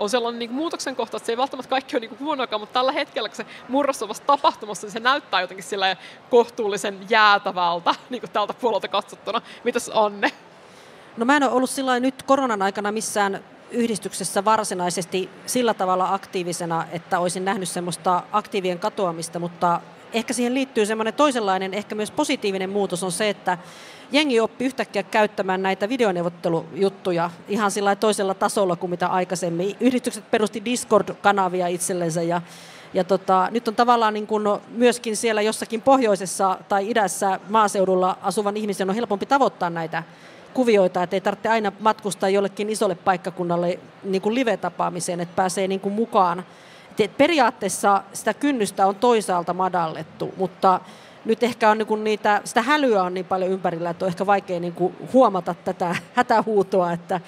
on sellainen niin muutoksen kohta, että se ei välttämättä kaikki ole niin huonoakaan, mutta tällä hetkellä, kun se murros on vasta tapahtumassa, niin se näyttää jotenkin kohtuullisen jäätävältä niin kuin tältä puolelta katsottuna. Mitäs Anne? No mä en ole ollut sillä nyt koronan aikana missään yhdistyksessä varsinaisesti sillä tavalla aktiivisena, että olisin nähnyt semmoista aktiivien katoamista, mutta ehkä siihen liittyy semmoinen toisenlainen, ehkä myös positiivinen muutos on se, että jengi oppi yhtäkkiä käyttämään näitä videoneuvottelujuttuja ihan sillä toisella tasolla kuin mitä aikaisemmin. Yhdistykset perusti Discord-kanavia itsellensä ja ja tota, nyt on tavallaan niin kuin myöskin siellä jossakin pohjoisessa tai idässä maaseudulla asuvan ihmisen on helpompi tavoittaa näitä kuvioita, että ei tarvitse aina matkustaa jollekin isolle paikkakunnalle niin kuin live-tapaamiseen, että pääsee niin kuin mukaan. Et periaatteessa sitä kynnystä on toisaalta madallettu, mutta nyt ehkä on niin niitä, sitä hälyä on niin paljon ympärillä, että on ehkä vaikea niin kuin huomata tätä hätähuutoa, että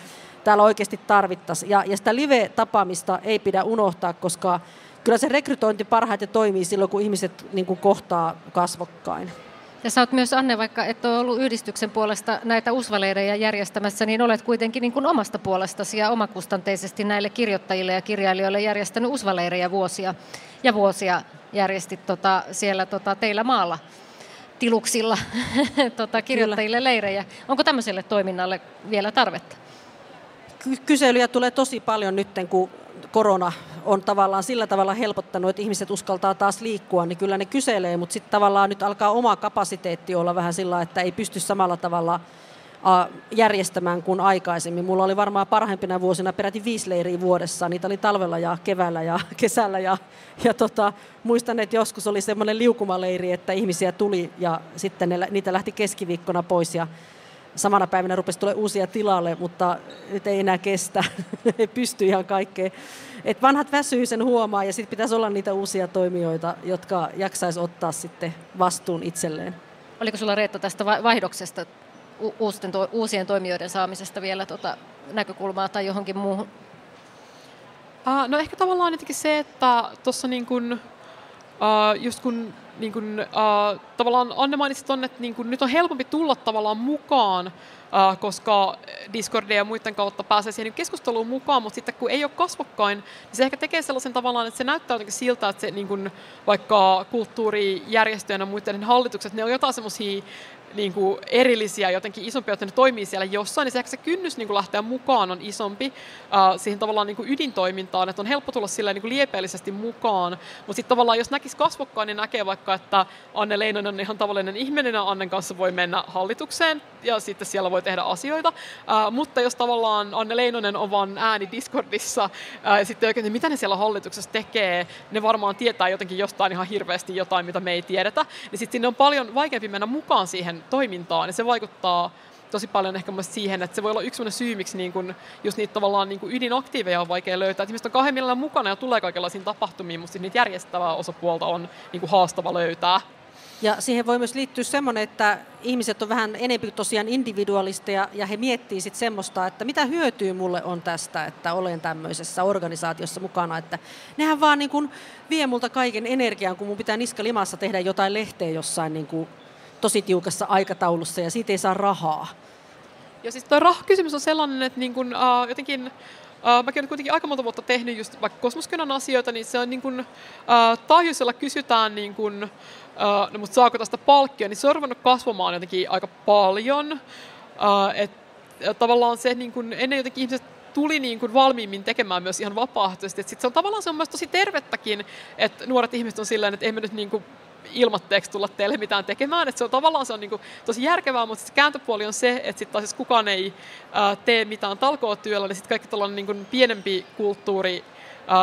täällä oikeasti tarvittaisiin. Ja, ja sitä live-tapaamista ei pidä unohtaa, koska kyllä se rekrytointi parhaiten toimii silloin, kun ihmiset niin kuin kohtaa kasvokkain. Ja sä oot myös, Anne, vaikka et ole ollut yhdistyksen puolesta näitä usvaleirejä järjestämässä, niin olet kuitenkin niin kuin omasta puolestasi ja omakustanteisesti näille kirjoittajille ja kirjailijoille järjestänyt usvaleirejä vuosia ja vuosia järjestit tota, siellä tota, teillä maalla tiluksilla tota, kirjoittajille Kyllä. leirejä. Onko tämmöiselle toiminnalle vielä tarvetta? Kyselyjä tulee tosi paljon nyt, kun korona on tavallaan sillä tavalla helpottanut, että ihmiset uskaltaa taas liikkua, niin kyllä ne kyselee, mutta sitten tavallaan nyt alkaa oma kapasiteetti olla vähän sillä, että ei pysty samalla tavalla järjestämään kuin aikaisemmin. Mulla oli varmaan parhaimpina vuosina peräti viisi leiriä vuodessa. Niitä oli talvella ja keväällä ja kesällä. Ja, ja tota, muistan, että joskus oli semmoinen liukumaleiri, että ihmisiä tuli ja sitten ne, niitä lähti keskiviikkona pois. Ja samana päivänä rupesi tulee uusia tilalle, mutta nyt ei enää kestä. ei pysty ihan kaikkeen. Et vanhat väsyy sen huomaa ja sitten pitäisi olla niitä uusia toimijoita, jotka jaksaisi ottaa sitten vastuun itselleen. Oliko sulla Reetta tästä vaihdoksesta, uusien, uusien toimijoiden saamisesta vielä tota näkökulmaa tai johonkin muuhun? Uh, no ehkä tavallaan jotenkin se, että tuossa niin kun, uh, just kun niin kun, uh, tavallaan Anne mainitsi tuonne, että niin kun, nyt on helpompi tulla tavallaan mukaan Äh, koska Discordia ja muiden kautta pääsee siihen keskusteluun mukaan, mutta sitten kun ei ole kasvokkain, niin se ehkä tekee sellaisen tavallaan, että se näyttää jotenkin siltä, että se niin kuin, vaikka kulttuurijärjestöjen ja muiden hallitukset, ne on jotain semmoisia niin kuin erillisiä, jotenkin isompia, jotta ne toimii siellä jossain, niin se se kynnys niin kuin lähteä mukaan on isompi. Uh, siihen tavallaan niin kuin ydintoimintaan, että on helppo tulla sillä niin liepeellisesti mukaan, mutta sitten tavallaan jos näkisi kasvokkaan, niin näkee vaikka, että Anne Leinonen on ihan tavallinen ihminen ja Annen kanssa voi mennä hallitukseen ja sitten siellä voi tehdä asioita, uh, mutta jos tavallaan Anne Leinonen on vaan ääni Discordissa uh, ja sitten oikein, niin mitä ne siellä hallituksessa tekee, ne varmaan tietää jotenkin jostain ihan hirveästi jotain, mitä me ei tiedetä, niin sitten sinne on paljon vaikeampi mennä mukaan siihen toimintaan, niin se vaikuttaa tosi paljon ehkä myös siihen, että se voi olla yksi syy, miksi niin kun, just niitä tavallaan niin ydinaktiiveja on vaikea löytää. Että ihmiset on kahden mukana ja tulee kaikenlaisiin tapahtumiin, mutta niitä järjestävää osapuolta on niin haastava löytää. Ja siihen voi myös liittyä semmoinen, että ihmiset on vähän enemmän tosiaan individualisteja ja he miettii sitten semmoista, että mitä hyötyä mulle on tästä, että olen tämmöisessä organisaatiossa mukana. Että nehän vaan niin kuin vie multa kaiken energian, kun mun pitää niska limassa tehdä jotain lehteä jossain niin kuin tosi tiukassa aikataulussa ja siitä ei saa rahaa. Ja siis tuo rahakysymys on sellainen, että niin kun, uh, jotenkin Uh, mäkin olen kuitenkin aika monta vuotta tehnyt just vaikka kosmoskynän asioita, niin se on niin kuin, uh, kysytään, niin kuin, no, mutta saako tästä palkkia, niin se on ruvennut kasvamaan jotenkin aika paljon. Uh, et, tavallaan se, niin kuin, ennen jotenkin ihmiset tuli niin kuin valmiimmin tekemään myös ihan vapaaehtoisesti. Sitten se on tavallaan se on myös tosi tervettäkin, että nuoret ihmiset on silleen, että emme nyt niin kuin ilmatteeksi tulla teille mitään tekemään. että se on tavallaan se on niin kuin tosi järkevää, mutta kääntöpuoli on se, että sitten taas kukaan ei ää, tee mitään talkootyöllä, niin sitten kaikki tällainen niin kuin pienempi kulttuuri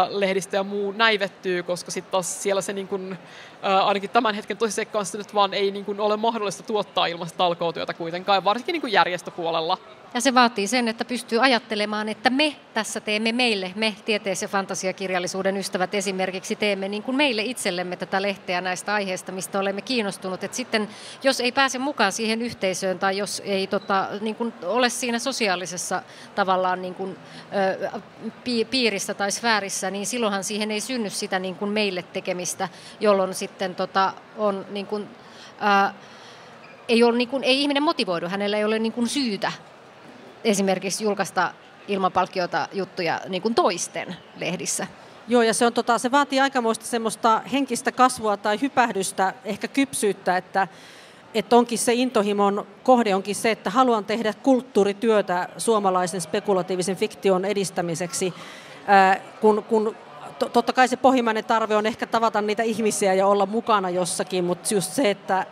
lehdistö ja muu näivettyy, koska sitten taas siellä se niin kuin, ainakin tämän hetken tosiseikka on nyt vaan ei niin kuin ole mahdollista tuottaa ilmasta talkootyötä kuitenkaan, varsinkin niin kuin järjestöpuolella. Ja se vaatii sen, että pystyy ajattelemaan, että me tässä teemme meille, me tietees- ja fantasiakirjallisuuden ystävät esimerkiksi teemme niin kuin meille itsellemme tätä lehteä näistä aiheista, mistä olemme kiinnostunut. Et sitten jos ei pääse mukaan siihen yhteisöön tai jos ei tota, niin kuin ole siinä sosiaalisessa tavallaan niin kuin, ö, piirissä tai sfäärissä, niin silloinhan siihen ei synny sitä niin kuin meille tekemistä, jolloin sitten tota, on niin kuin, ä, ei, ole, niin kuin, ei ihminen motivoidu, hänellä ei ole niin kuin syytä esimerkiksi julkaista ilman palkkiota juttuja niin kuin toisten lehdissä. Joo, ja se, on, tota, se vaatii aikamoista semmoista henkistä kasvua tai hypähdystä, ehkä kypsyyttä, että, että onkin se intohimon kohde onkin se, että haluan tehdä kulttuurityötä suomalaisen spekulatiivisen fiktion edistämiseksi, ää, kun, kun totta kai se pohjimmainen tarve on ehkä tavata niitä ihmisiä ja olla mukana jossakin, mutta just se, että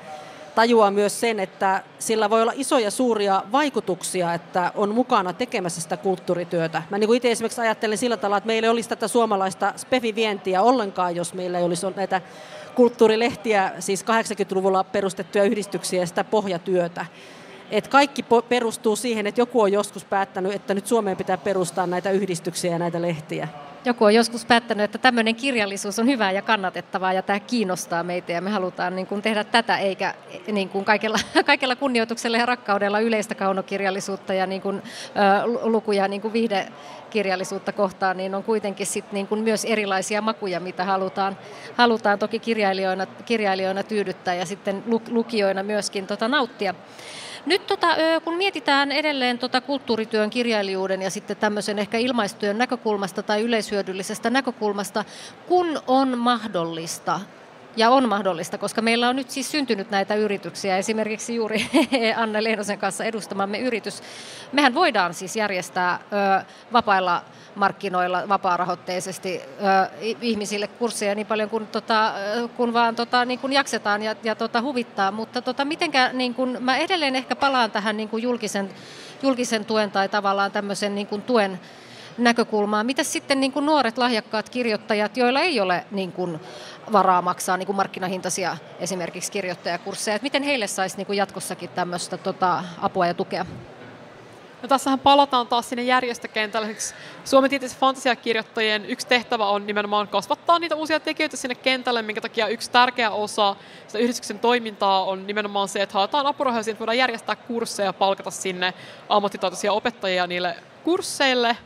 tajuaa myös sen, että sillä voi olla isoja suuria vaikutuksia, että on mukana tekemässä sitä kulttuurityötä. Mä niin itse esimerkiksi ajattelen sillä tavalla, että meillä ei olisi tätä suomalaista spefivientiä ollenkaan, jos meillä ei olisi näitä kulttuurilehtiä, siis 80-luvulla perustettuja yhdistyksiä ja sitä pohjatyötä. Et kaikki perustuu siihen, että joku on joskus päättänyt, että nyt Suomeen pitää perustaa näitä yhdistyksiä ja näitä lehtiä joku on joskus päättänyt, että tämmöinen kirjallisuus on hyvää ja kannatettavaa ja tämä kiinnostaa meitä ja me halutaan niin kuin tehdä tätä eikä niin kuin kaikella, kaikella kunnioituksella ja rakkaudella yleistä kaunokirjallisuutta ja niin kuin, ö, lukuja niin kuin viihdekirjallisuutta kohtaan, niin on kuitenkin sit niin kuin myös erilaisia makuja, mitä halutaan, halutaan toki kirjailijoina, kirjailijoina tyydyttää ja sitten lukijoina myöskin tota nauttia. Nyt tota, kun mietitään edelleen tota kulttuurityön, kirjailijuuden ja sitten tämmöisen ehkä ilmaistyön näkökulmasta tai yleishyödyllisestä näkökulmasta, kun on mahdollista ja on mahdollista, koska meillä on nyt siis syntynyt näitä yrityksiä, esimerkiksi juuri Anne Leenosen kanssa edustamamme yritys. Mehän voidaan siis järjestää ö, vapailla markkinoilla vapaarahoitteisesti ö, ihmisille kursseja niin paljon kuin, tota, kun vaan tota, niin kuin jaksetaan ja, ja tota, huvittaa, mutta tota, mitenkä, niin kuin, mä edelleen ehkä palaan tähän niin kuin julkisen, julkisen tuen tai tavallaan tämmöisen niin kuin tuen näkökulmaan. Mitä sitten niin kuin nuoret lahjakkaat kirjoittajat, joilla ei ole niin kuin varaa maksaa niin kuin markkinahintaisia esimerkiksi kirjoittajakursseja, että miten heille saisi niin kuin jatkossakin tämmöistä tota, apua ja tukea? No tässähän palataan taas sinne järjestökentälle. Suomen tieteellisen fantasiakirjoittajien yksi tehtävä on nimenomaan kasvattaa niitä uusia tekijöitä sinne kentälle, minkä takia yksi tärkeä osa sitä yhdistyksen toimintaa on nimenomaan se, että haetaan apurahoja, että voidaan järjestää kursseja ja palkata sinne ammattitaitoisia opettajia niille kursseille.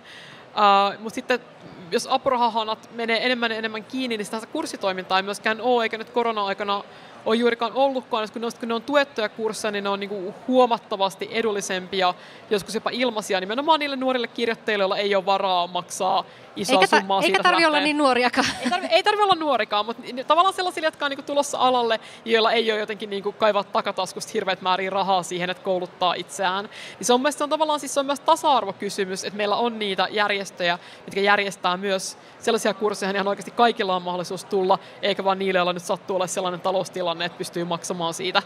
Uh, mutta sitten jos apurahahanat menee enemmän ja enemmän kiinni, niin sitä kurssitoimintaa ei myöskään ole, eikä nyt korona-aikana ole juurikaan ollutkaan, kun ne, kun ne on tuettuja kursseja, niin ne on niin kuin huomattavasti edullisempia, joskus jopa ilmaisia, nimenomaan niille nuorille kirjoittajille, joilla ei ole varaa maksaa isoa eikä ta- summaa Eikä tarvitse olla niin nuoriakaan. Ei tarvitse tarvi olla nuorikaan, mutta tavallaan sellaisille, jotka on niin kuin tulossa alalle, joilla ei ole jotenkin niin kuin kaivaa takataskusta hirveät määrin rahaa siihen, että kouluttaa itseään. Niin se on mielestäni on tavallaan siis se on myös tasa-arvokysymys, että meillä on niitä järjestöjä, jotka järjestää myös sellaisia kursseja, ihan oikeasti kaikilla on mahdollisuus tulla, eikä vaan niille, joilla nyt sattuu olla sellainen taloustilanne, että pystyy maksamaan siitä.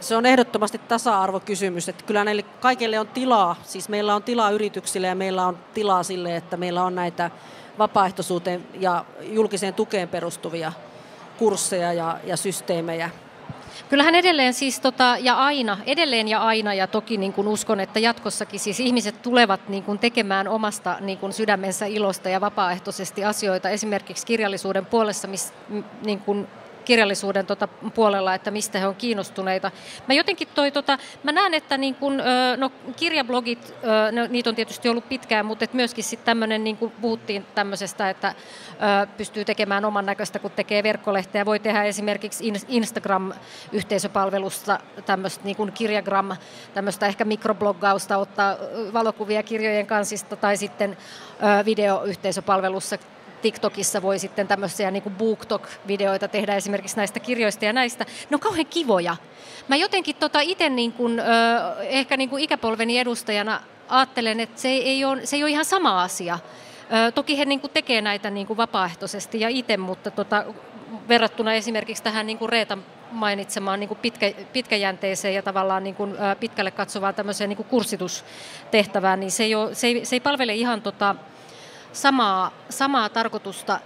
Se on ehdottomasti tasa-arvokysymys, että kyllä näille kaikille on tilaa, siis meillä on tilaa yrityksille ja meillä on tilaa sille, että meillä on näitä vapaaehtoisuuteen ja julkiseen tukeen perustuvia kursseja ja, ja systeemejä. Kyllähän edelleen siis tota, ja aina, edelleen ja aina ja toki niin kuin uskon, että jatkossakin siis ihmiset tulevat niin kuin tekemään omasta niin kuin sydämensä ilosta ja vapaaehtoisesti asioita. Esimerkiksi kirjallisuuden puolessa, missä niin kuin kirjallisuuden tota puolella, että mistä he on kiinnostuneita. Mä jotenkin toi, tota, mä näen, että niin kun, no, kirjablogit, no, niitä on tietysti ollut pitkään, mutta et myöskin sitten tämmöinen, niin kuin puhuttiin tämmöisestä, että pystyy tekemään oman näköistä, kun tekee verkkolehteä. Voi tehdä esimerkiksi Instagram-yhteisöpalvelusta tämmöistä niin kuin kirjagram, tämmöistä ehkä mikrobloggausta, ottaa valokuvia kirjojen kansista tai sitten videoyhteisöpalvelussa TikTokissa voi sitten tämmöisiä niin BookTok-videoita tehdä esimerkiksi näistä kirjoista ja näistä. Ne on kauhean kivoja. Mä jotenkin tota itse niin ehkä niin kuin ikäpolveni edustajana ajattelen, että se ei ole, se ei ole ihan sama asia. Toki he niin kuin tekee näitä niin kuin vapaaehtoisesti ja itse, mutta tota, verrattuna esimerkiksi tähän niin kuin Reetan mainitsemaan niin kuin pitkä, pitkäjänteiseen ja tavallaan niin kuin, pitkälle katsovaan tämmöiseen niin kuin kurssitustehtävään, niin se ei, ole, se ei, se ei palvele ihan tota, samaa, samaa tarkoitusta.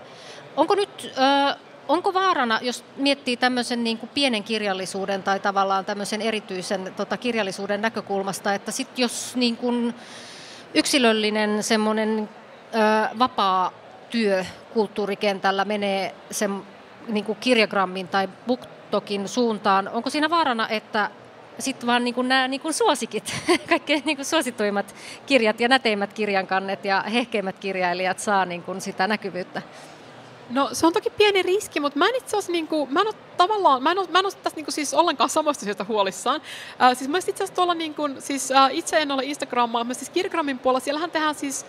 Onko nyt... Ö, onko vaarana, jos miettii tämmöisen niin kuin pienen kirjallisuuden tai tavallaan tämmöisen erityisen tota, kirjallisuuden näkökulmasta, että sit jos niin kuin yksilöllinen semmoinen ö, vapaa työ kulttuurikentällä menee sen niin kuin kirjagrammin tai booktokin suuntaan, onko siinä vaarana, että sitten vaan niin nämä niin suosikit, kaikkein niin suosituimmat kirjat ja näteimmät kirjankannet ja hehkeimmät kirjailijat saa niin kuin sitä näkyvyyttä? No se on toki pieni riski, mutta mä en itse asiassa, niin kuin, mä en ole tavallaan, mä en ole, mä en ole tästä niin kuin, siis ollenkaan samasta syystä huolissaan. Äh, siis mä itse asiassa tuolla, niin kuin, siis äh, itse en ole Instagrammaa, mä siis Kirgramin puolella, siellähän tehdään siis,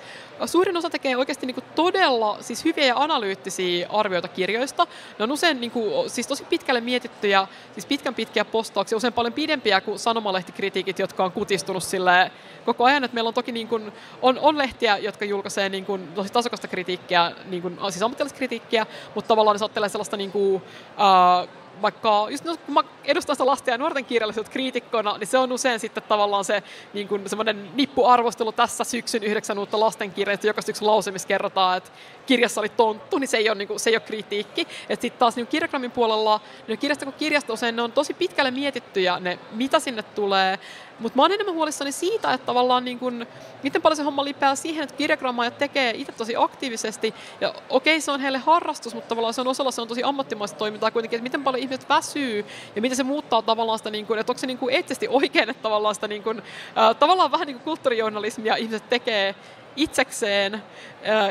suurin osa tekee oikeasti niin kuin, todella siis hyviä ja analyyttisiä arvioita kirjoista. Ne on usein niin kuin, siis tosi pitkälle mietittyjä, siis pitkän pitkiä postauksia, usein paljon pidempiä kuin sanomalehtikritiikit, jotka on kutistunut sille koko ajan. että meillä on toki niin kuin, on, on lehtiä, jotka julkaisee niin kuin, tosi tasokasta kritiikkiä, niin kuin, siis ammatillista kritiikkiä, mutta tavallaan ne saattelee sellaista niin kuin, uh, vaikka just no, kun mä edustan sitä lasten ja nuorten kirjallisuutta kriitikkona, niin se on usein sitten tavallaan se niin kuin semmoinen nippuarvostelu tässä syksyn yhdeksän uutta lastenkirjaa, joka syksyn lause, missä kerrotaan, että kirjassa oli tonttu, niin se ei ole, niin kuin, se ei ole kritiikki. Että sitten taas niin kirjagrammin puolella, niin kirjasta kuin kirjasta usein ne on tosi pitkälle mietittyjä ne, mitä sinne tulee, mutta mä oon enemmän huolissani siitä, että tavallaan niin kun, miten paljon se homma lipeää siihen, että kirjagrammaajat tekee itse tosi aktiivisesti. Ja okei, se on heille harrastus, mutta tavallaan se on osalla se on tosi ammattimaista toimintaa kuitenkin, että miten paljon ihmiset väsyy ja miten se muuttaa tavallaan sitä, niin kun, että onko se niin kun oikein, että tavallaan sitä niin kun, äh, tavallaan vähän niin kuin kulttuurijournalismia ihmiset tekee itsekseen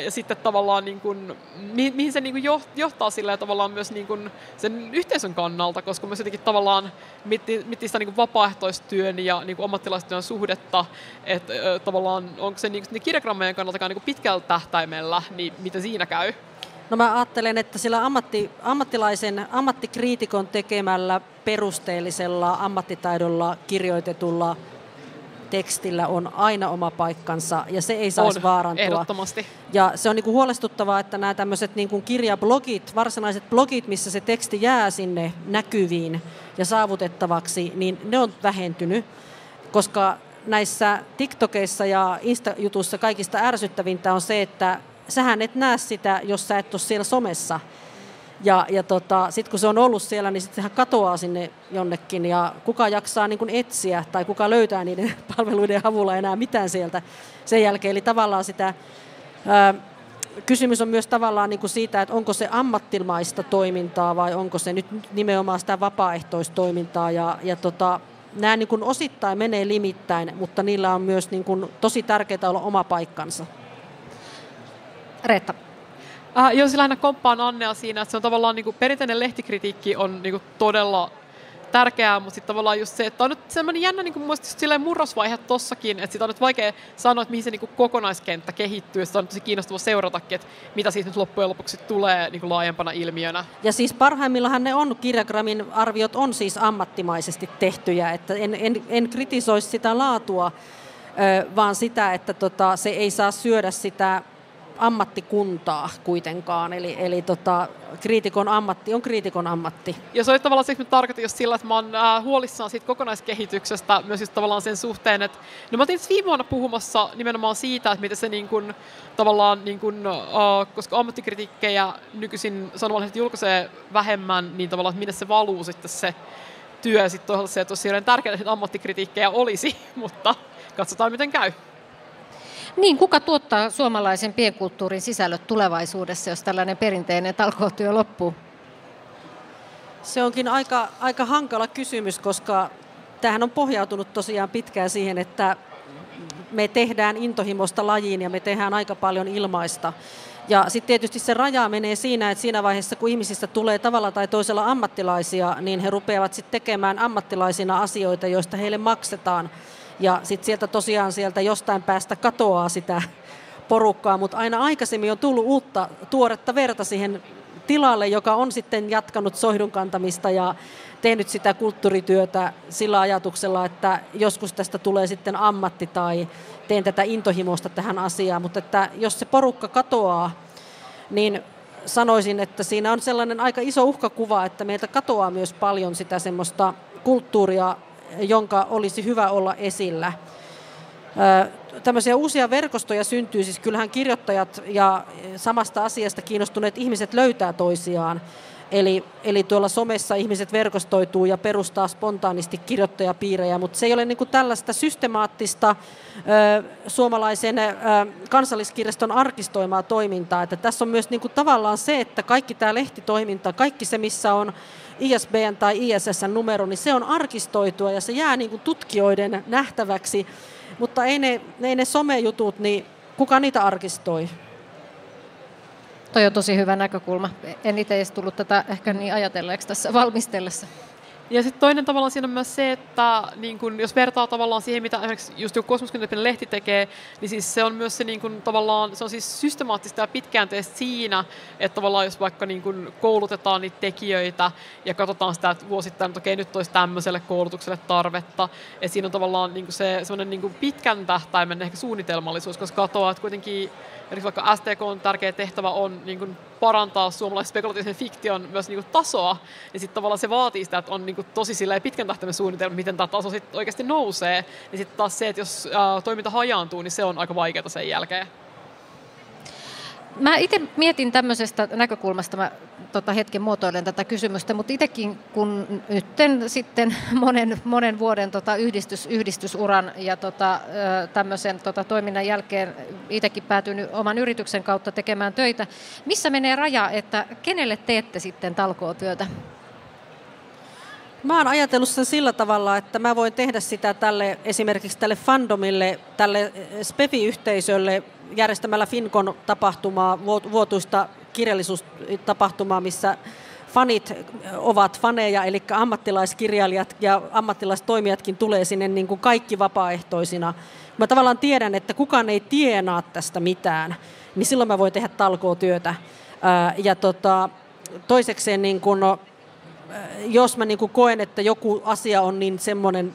ja sitten tavallaan niin kuin, mihin se niin kuin johtaa sillä tavallaan myös niin kuin sen yhteisön kannalta, koska myös jotenkin tavallaan miettii sitä niin kuin vapaaehtoistyön ja niin kuin ammattilaistyön suhdetta, että tavallaan onko se niin, niin kirjagrammojen kannalta niin kuin pitkällä tähtäimellä, niin miten siinä käy? No mä ajattelen, että sillä ammatti, ammattilaisen, ammattikriitikon tekemällä perusteellisella ammattitaidolla kirjoitetulla tekstillä on aina oma paikkansa ja se ei saisi on, vaarantua. Ehdottomasti. Ja se on niin kuin huolestuttavaa, että nämä tämmöiset niin kuin kirjablogit, varsinaiset blogit, missä se teksti jää sinne näkyviin ja saavutettavaksi, niin ne on vähentynyt, koska näissä TikTokeissa ja Insta-jutuissa kaikista ärsyttävintä on se, että sähän et näe sitä, jos sä et ole siellä somessa. Ja, ja tota, sitten kun se on ollut siellä, niin sitten sehän katoaa sinne jonnekin ja kuka jaksaa niin kuin etsiä tai kuka löytää niiden palveluiden avulla enää mitään sieltä sen jälkeen. Eli tavallaan sitä, ää, kysymys on myös tavallaan niin kuin siitä, että onko se ammattimaista toimintaa vai onko se nyt nimenomaan sitä vapaaehtoistoimintaa. Ja, ja tota, nämä niin kuin osittain menee limittäin, mutta niillä on myös niin kuin tosi tärkeää olla oma paikkansa. Reetta. Äh, joo, sillä aina komppaan Annea siinä, että se on tavallaan niin kuin, perinteinen lehtikritiikki on niin kuin, todella tärkeää, mutta sitten tavallaan just se, että on nyt semmoinen jännä niin kuin silleen murrosvaihe tossakin, että sitä on nyt vaikea sanoa, että mihin se niin kuin kokonaiskenttä kehittyy, sitä on tosi kiinnostava seuratakin, että mitä siitä nyt loppujen lopuksi tulee niin kuin laajempana ilmiönä. Ja siis parhaimmillaan ne on, kirjagrammin arviot on siis ammattimaisesti tehtyjä, että en, en, en kritisoisi sitä laatua, vaan sitä, että tota, se ei saa syödä sitä ammattikuntaa kuitenkaan, eli, eli tota, kriitikon ammatti on kriitikon ammatti. Ja se oli tavallaan se, että tarkoitin just sillä, että mä oon äh, huolissaan siitä kokonaiskehityksestä myös just tavallaan sen suhteen, että no mä olin viime vuonna puhumassa nimenomaan siitä, että miten se niin kuin, tavallaan, niin kuin, äh, koska ammattikritiikkejä nykyisin sanomalehdet julkaisee vähemmän, niin tavallaan, että minne se valuu sitten se työ, sitten toisaalta se, että olisi tärkeää, että ammattikritiikkejä olisi, mutta katsotaan miten käy. Niin, kuka tuottaa suomalaisen pienkulttuurin sisällöt tulevaisuudessa, jos tällainen perinteinen talkootyö loppuu? Se onkin aika, aika hankala kysymys, koska tämähän on pohjautunut tosiaan pitkään siihen, että me tehdään intohimosta lajiin ja me tehdään aika paljon ilmaista. Ja sitten tietysti se raja menee siinä, että siinä vaiheessa, kun ihmisistä tulee tavalla tai toisella ammattilaisia, niin he rupeavat sitten tekemään ammattilaisina asioita, joista heille maksetaan. Ja sitten sieltä tosiaan sieltä jostain päästä katoaa sitä porukkaa, mutta aina aikaisemmin on tullut uutta tuoretta verta siihen tilalle, joka on sitten jatkanut soihdun kantamista ja tehnyt sitä kulttuurityötä sillä ajatuksella, että joskus tästä tulee sitten ammatti tai teen tätä intohimosta tähän asiaan, mutta että jos se porukka katoaa, niin sanoisin, että siinä on sellainen aika iso uhkakuva, että meiltä katoaa myös paljon sitä semmoista kulttuuria, jonka olisi hyvä olla esillä. tämmöisiä uusia verkostoja syntyy, siis kyllähän kirjoittajat ja samasta asiasta kiinnostuneet ihmiset löytää toisiaan. Eli, eli tuolla somessa ihmiset verkostoituu ja perustaa spontaanisti kirjoittajapiirejä, mutta se ei ole niin kuin tällaista systemaattista ö, suomalaisen ö, kansalliskirjaston arkistoimaa toimintaa. Että tässä on myös niin kuin tavallaan se, että kaikki tämä lehtitoiminta, kaikki se, missä on ISBN tai ISSn numero, niin se on arkistoitua ja se jää niin kuin tutkijoiden nähtäväksi. Mutta ei ne, ei ne somejutut, niin kuka niitä arkistoi? Toi on tosi hyvä näkökulma. En itse edes tullut tätä ehkä niin ajatelleeksi tässä valmistellessa. Ja sitten toinen tavallaan siinä on myös se, että niin kun, jos vertaa tavallaan siihen, mitä esimerkiksi just joku kosmoskentyyppinen lehti tekee, niin siis se on myös se niin kun, tavallaan, se on siis systemaattista ja pitkäänteistä siinä, että tavallaan jos vaikka niin kun, koulutetaan niitä tekijöitä ja katsotaan sitä, että vuosittain, että okei, nyt olisi tämmöiselle koulutukselle tarvetta, että siinä on tavallaan niin se semmoinen niin pitkän tähtäimen ehkä suunnitelmallisuus, koska katoaa, että kuitenkin vaikka STK on tärkeä tehtävä on niin kuin parantaa suomalaisen spekulatiivisen fiktion myös niin kuin tasoa, niin sitten tavallaan se vaatii sitä, että on niin kuin tosi pitkän tähtäimen suunnitelma, miten tämä taso sitten oikeasti nousee. Niin sitten taas se, että jos ää, toiminta hajaantuu, niin se on aika vaikeaa sen jälkeen. Mä itse mietin tämmöisestä näkökulmasta, mä tota, hetken muotoilen tätä kysymystä, mutta itsekin kun nyt sitten monen, monen vuoden tota, yhdistys, yhdistysuran ja tota, tämmöisen tota, toiminnan jälkeen itsekin päätynyt oman yrityksen kautta tekemään töitä, missä menee raja, että kenelle teette sitten talkootyötä? Mä oon ajatellut sen sillä tavalla, että mä voin tehdä sitä tälle esimerkiksi tälle fandomille, tälle SPEFI-yhteisölle järjestämällä Finkon tapahtumaa, vuotuista kirjallisuustapahtumaa, missä fanit ovat faneja, eli ammattilaiskirjailijat ja ammattilaistoimijatkin tulee sinne niin kuin kaikki vapaaehtoisina. Mä tavallaan tiedän, että kukaan ei tienaa tästä mitään, niin silloin mä voin tehdä talkootyötä. Ja tota, toisekseen, niin kun, jos mä niin kuin koen, että joku asia on niin semmoinen,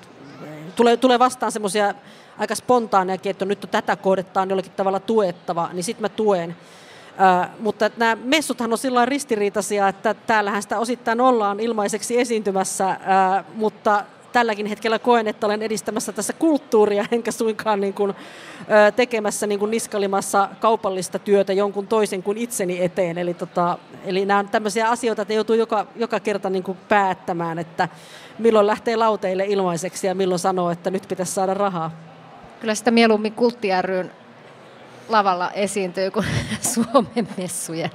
tulee, tulee vastaan semmoisia aika spontaanejakin, että nyt tätä kohdetta on jollakin tavalla tuettava, niin sitten mä tuen. Mutta nämä messuthan on sillä ristiriitaisia, että täällähän sitä osittain ollaan ilmaiseksi esiintymässä, mutta tälläkin hetkellä koen, että olen edistämässä tässä kulttuuria, enkä suinkaan niin kuin, ö, tekemässä niin kuin niskalimassa kaupallista työtä jonkun toisen kuin itseni eteen. Eli, tota, eli nämä on tämmöisiä asioita, että joutuu joka, joka kerta niin kuin päättämään, että milloin lähtee lauteille ilmaiseksi ja milloin sanoo, että nyt pitäisi saada rahaa. Kyllä sitä mieluummin kultti lavalla esiintyy kuin Suomen messujen.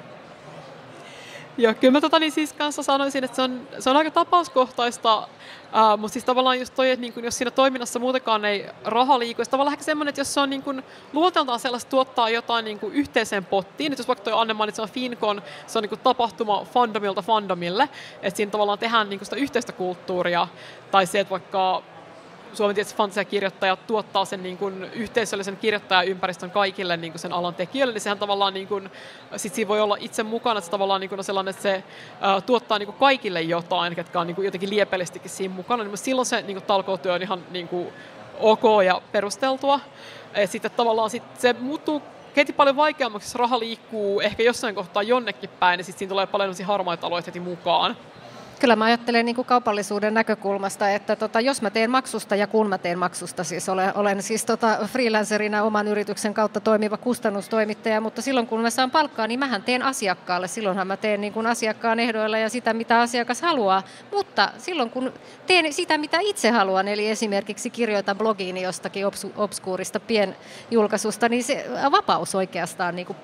Joo, kyllä mä tota, niin siis kanssa sanoisin, että se on, se on aika tapauskohtaista, uh, mutta siis tavallaan just toi, että niin kun, jos siinä toiminnassa muutenkaan ei raha liiku, se tavallaan ehkä semmoinen, että jos se on niin kun, luoteltaan sellaista tuottaa jotain niin kun, yhteiseen pottiin, että jos vaikka toi Anne mainitsi, on Fincon, se on niin tapahtuma fandomilta fandomille, että siinä tavallaan tehdään niin sitä yhteistä kulttuuria, tai se, että vaikka suomentieteelliset fantasiakirjoittajat tuottaa sen niin kuin yhteisöllisen kirjoittajaympäristön kaikille niin kuin sen alan tekijöille, niin sehän tavallaan niin kuin, sit siinä voi olla itse mukana, että se tavallaan niin kuin on sellainen, että se uh, tuottaa niin kuin kaikille jotain, ketkä on niin kuin jotenkin liepellistikin siinä mukana, niin silloin se niin kuin talkootyö on ihan niin kuin ok ja perusteltua. Ja sitten tavallaan sit se muuttuu heti paljon vaikeammaksi, jos raha liikkuu ehkä jossain kohtaa jonnekin päin, niin sitten siinä tulee paljon harmaita alueita heti mukaan. Kyllä mä ajattelen niin kuin kaupallisuuden näkökulmasta, että tota, jos mä teen maksusta ja kun mä teen maksusta, siis olen, olen siis tota freelancerina oman yrityksen kautta toimiva kustannustoimittaja, mutta silloin kun mä saan palkkaa, niin mähän teen asiakkaalle. Silloinhan mä teen niin kuin asiakkaan ehdoilla ja sitä, mitä asiakas haluaa. Mutta silloin kun teen sitä, mitä itse haluan, eli esimerkiksi kirjoitan blogiini jostakin obskuurista pienjulkaisusta, niin se vapaus oikeastaan niin kuin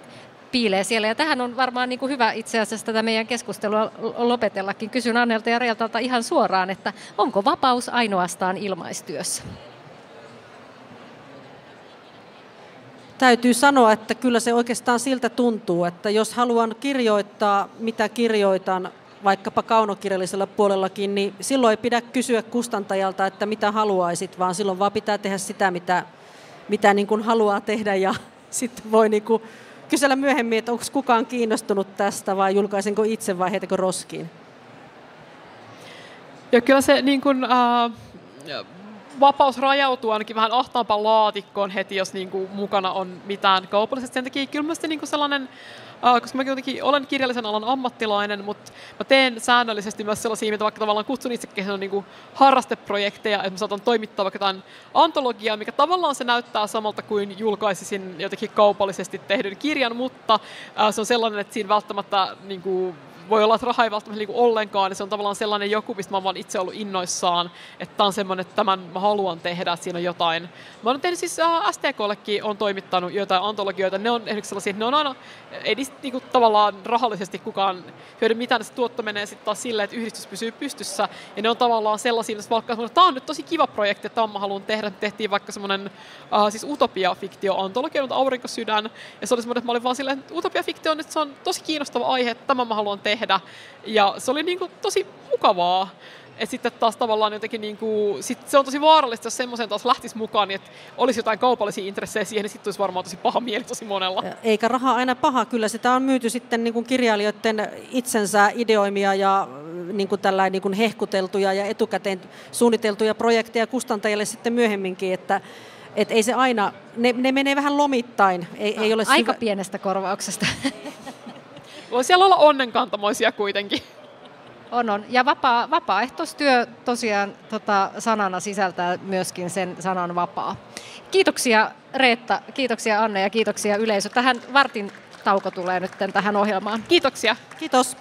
piilee siellä. Ja tähän on varmaan niin kuin hyvä itse asiassa tätä meidän keskustelua lopetellakin. Kysyn Annelta ja Realtalta ihan suoraan, että onko vapaus ainoastaan ilmaistyössä? Täytyy sanoa, että kyllä se oikeastaan siltä tuntuu, että jos haluan kirjoittaa, mitä kirjoitan, vaikkapa kaunokirjallisella puolellakin, niin silloin ei pidä kysyä kustantajalta, että mitä haluaisit, vaan silloin vaan pitää tehdä sitä, mitä, mitä niin kuin haluaa tehdä ja sitten voi niin kuin kysellä myöhemmin, että onko kukaan kiinnostunut tästä vai julkaisenko itse vai heitäkö roskiin? Ja kyllä se niin kuin, äh, vapaus rajautuu ainakin vähän ahtaampaan laatikkoon heti, jos niin mukana on mitään kaupallisesti. Sen takia kyllä mielestäni niin kuin sellainen, koska mä jotenkin olen kirjallisen alan ammattilainen, mutta mä teen säännöllisesti myös sellaisia, mitä vaikka tavallaan kutsun itsekin niin kuin harrasteprojekteja, että mä saatan toimittaa vaikka jotain antologiaa, mikä tavallaan se näyttää samalta kuin julkaisisin jotenkin kaupallisesti tehdyn kirjan, mutta se on sellainen, että siinä välttämättä niin kuin, voi olla, että raha ei välttämättä liiku ollenkaan, niin se on tavallaan sellainen joku, mistä mä oon itse ollut innoissaan, että tämä on semmoinen, että tämän mä haluan tehdä, että siinä on jotain. Mä oon tehnyt siis äh, STKllekin on toimittanut jotain antologioita, ne on esimerkiksi sellaisia, että ne on aina, ei niistä niinku, tavallaan rahallisesti kukaan hyödy mitään, se tuotto menee sitten taas silleen, että yhdistys pysyy pystyssä, ja ne on tavallaan sellaisia, että vaikka että tämä on nyt tosi kiva projekti, että mä haluan tehdä, tehtiin vaikka semmoinen äh, siis utopia-fiktio-antologia, Aurinkosydän, ja se oli semmoinen, että mä olin vaan silleen, että utopia-fiktio että se on tosi kiinnostava aihe, että tämän mä haluan tehdä, tehdä. Ja se oli niin kuin tosi mukavaa. että sitten taas tavallaan jotenkin, niin kuin, sit se on tosi vaarallista, jos semmoisen taas lähtisi mukaan, niin että olisi jotain kaupallisia intressejä siihen, niin sitten olisi varmaan tosi paha mieli tosi monella. Eikä raha aina paha, kyllä sitä on myyty sitten niin kuin kirjailijoiden itsensä ideoimia ja niin kuin tällainen niin kuin hehkuteltuja ja etukäteen suunniteltuja projekteja kustantajille sitten myöhemminkin, että et ei se aina, ne, ne menee vähän lomittain. Ei, no, ei ole aika syvä... pienestä korvauksesta. Voi siellä olla onnenkantamoisia kuitenkin. On, on. Ja vapaa, vapaaehtoistyö tosiaan tota, sanana sisältää myöskin sen sanan vapaa. Kiitoksia Reetta, kiitoksia Anne ja kiitoksia yleisö. Tähän vartin tauko tulee nyt tähän ohjelmaan. Kiitoksia. Kiitos.